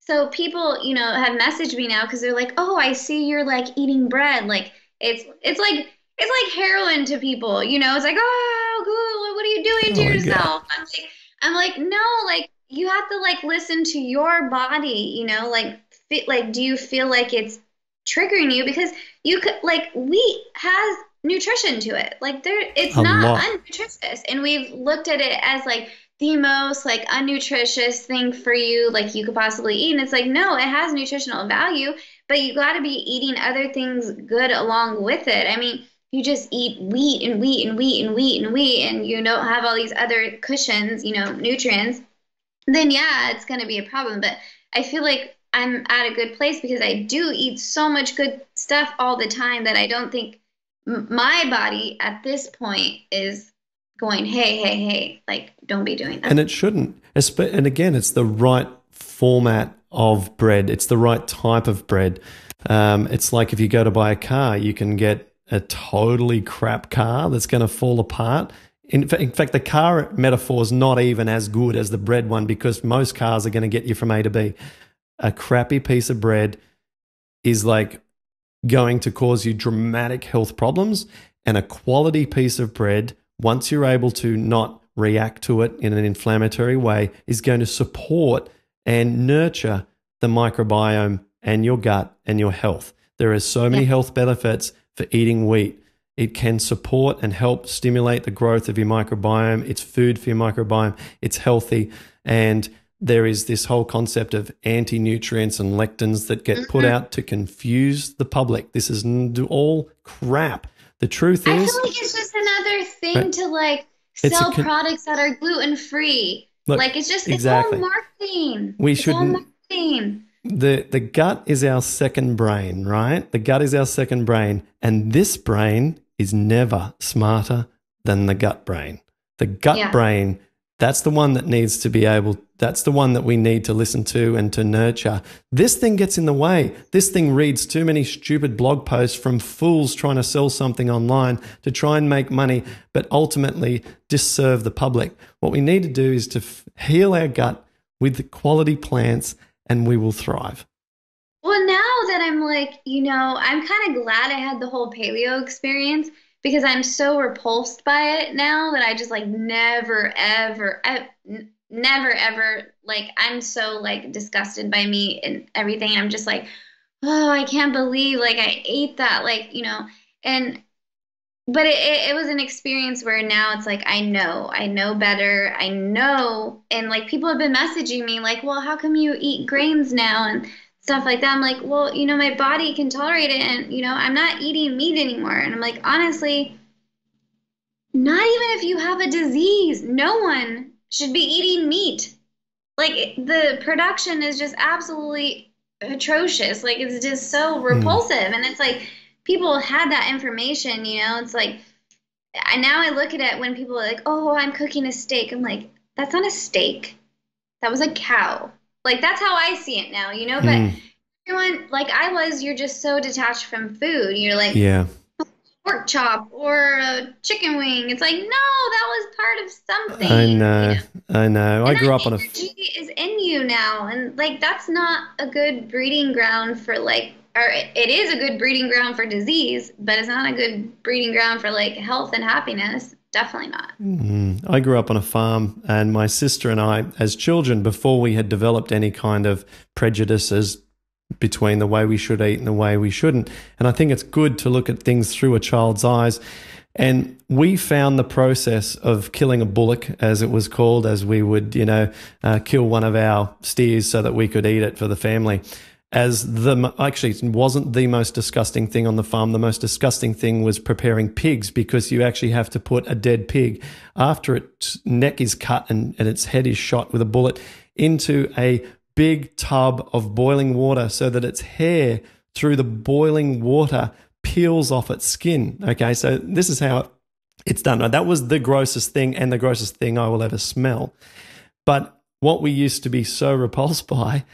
so people you know have messaged me now because they're like oh i see you're like eating bread. Like it's it's like it's like heroin to people, you know. It's like, oh, what are you doing to oh yourself? I'm like, I'm like, no, like you have to like listen to your body, you know, like fit, like do you feel like it's triggering you because you could like wheat has nutrition to it. Like there, it's A not lot. unnutritious, and we've looked at it as like the most like unnutritious thing for you like you could possibly eat and it's like no it has nutritional value but you got to be eating other things good along with it i mean you just eat wheat and wheat and wheat and wheat and wheat and you don't have all these other cushions, you know, nutrients, then yeah, it's going to be a problem. But I feel like I'm at a good place because I do eat so much good stuff all the time that I don't think my body at this point is going, hey, hey, hey, like, don't be doing that. And it shouldn't. And again, it's the right format of bread, it's the right type of bread. Um, it's like if you go to buy a car, you can get a totally crap car that's going to fall apart. In, in fact, the car metaphor is not even as good as the bread one because most cars are going to get you from A to B. A crappy piece of bread is like going to cause you dramatic health problems, and a quality piece of bread, once you're able to not react to it in an inflammatory way, is going to support and nurture the microbiome and your gut and your health. There are so many health benefits for eating wheat. It can support and help stimulate the growth of your microbiome. It's food for your microbiome. It's healthy. And there is this whole concept of anti nutrients and lectins that get mm-hmm. put out to confuse the public. This is all crap. The truth is, I feel like it's just another thing right? to like sell con- products that are gluten free. Like it's just exactly. it's all marketing. We shouldn't the the gut is our second brain, right? The gut is our second brain, and this brain is never smarter than the gut brain. The gut yeah. brain, that's the one that needs to be able that's the one that we need to listen to and to nurture. This thing gets in the way. This thing reads too many stupid blog posts from fools trying to sell something online to try and make money, but ultimately disserve the public. What we need to do is to heal our gut with the quality plants and we will thrive. Well, now that I'm like, you know, I'm kind of glad I had the whole paleo experience because I'm so repulsed by it now that I just like never, ever, never, ever, like, I'm so like disgusted by meat and everything. I'm just like, oh, I can't believe like I ate that, like, you know, and but it, it, it, was an experience where now it's like i know i know better i know and like people have been messaging me like well how come you eat grains now and stuff like that i'm like well you know my body can tolerate it and you know i'm not eating meat anymore and i'm like honestly not even if you have a disease no one should be eating meat like the production is just absolutely atrocious like it's just so hmm. repulsive mm. and it's like people had that information, you know, it's like, I, now I look at it when people are like, oh, I'm cooking a steak. I'm like, that's not a steak. That was a cow. Like, that's how I see it now, you know? But mm. everyone, like I was, you're just so detached from food. You're like, yeah. Pork chop or a chicken wing. It's like no, that was part of something. I know, you know? I know. And I grew up on a. Energy is in you now, and like that's not a good breeding ground for like or it is a good breeding ground for disease, but it's not a good breeding ground for like health and happiness. Definitely not. Mm-hmm. I grew up on a farm, and my sister and I, as children, before we had developed any kind of prejudices between the way we should eat and the way we shouldn't. And I think it's good to look at things through a child's eyes. And we found the process of killing a bullock, as it was called, as we would, you know, uh, kill one of our steers so that we could eat it for the family as the actually it wasn't the most disgusting thing on the farm. The most disgusting thing was preparing pigs because you actually have to put a dead pig after its neck is cut and, and its head is shot with a bullet into a big tub of boiling water so that its hair through the boiling water peels off its skin. Okay, so this is how it's done. That was the grossest thing and the grossest thing I will ever smell. But what we used to be so repulsed by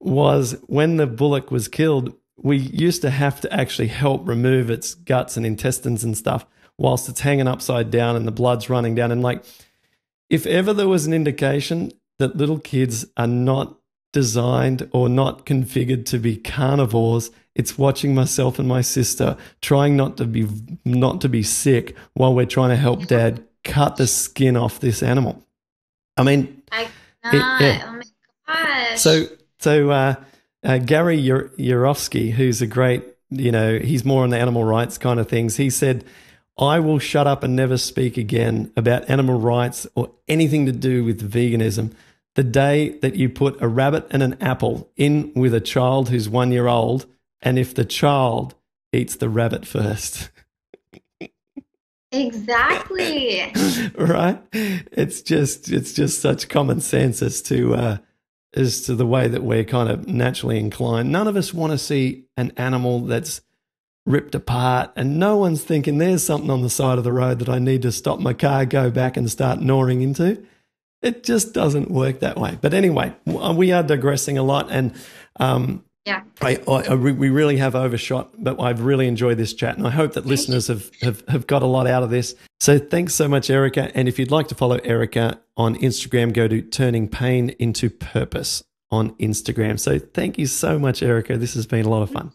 was when the bullock was killed, we used to have to actually help remove its guts and intestines and stuff whilst it's hanging upside down and the blood's running down. And like, if ever there was an indication that little kids are not designed or not configured to be carnivores, it's watching myself and my sister trying not to be not to be sick while we're trying to help dad cut the skin off this animal. I mean, I it, yeah. oh. So so uh, uh, Gary Yourofsky, who's a great, you know, he's more on the animal rights kind of things. He said, "I will shut up and never speak again about animal rights or anything to do with veganism." The day that you put a rabbit and an apple in with a child who's one year old, and if the child eats the rabbit first. exactly. right? It's just it's just such common sense as to uh, as to the way that we're kind of naturally inclined. None of us want to see an animal that's ripped apart, and no one's thinking there's something on the side of the road that I need to stop my car, go back, and start gnawing into. It just doesn't work that way. But anyway, we are digressing a lot, and um, yeah, I, I, I, we really have overshot, but I've really enjoyed this chat, and I hope that listeners have, have have got a lot out of this. So thanks so much, Erika. And if you'd like to follow Erika on Instagram, go to Turning Pain into Purpose on Instagram. So thank you so much, Erika. This has been a lot of fun.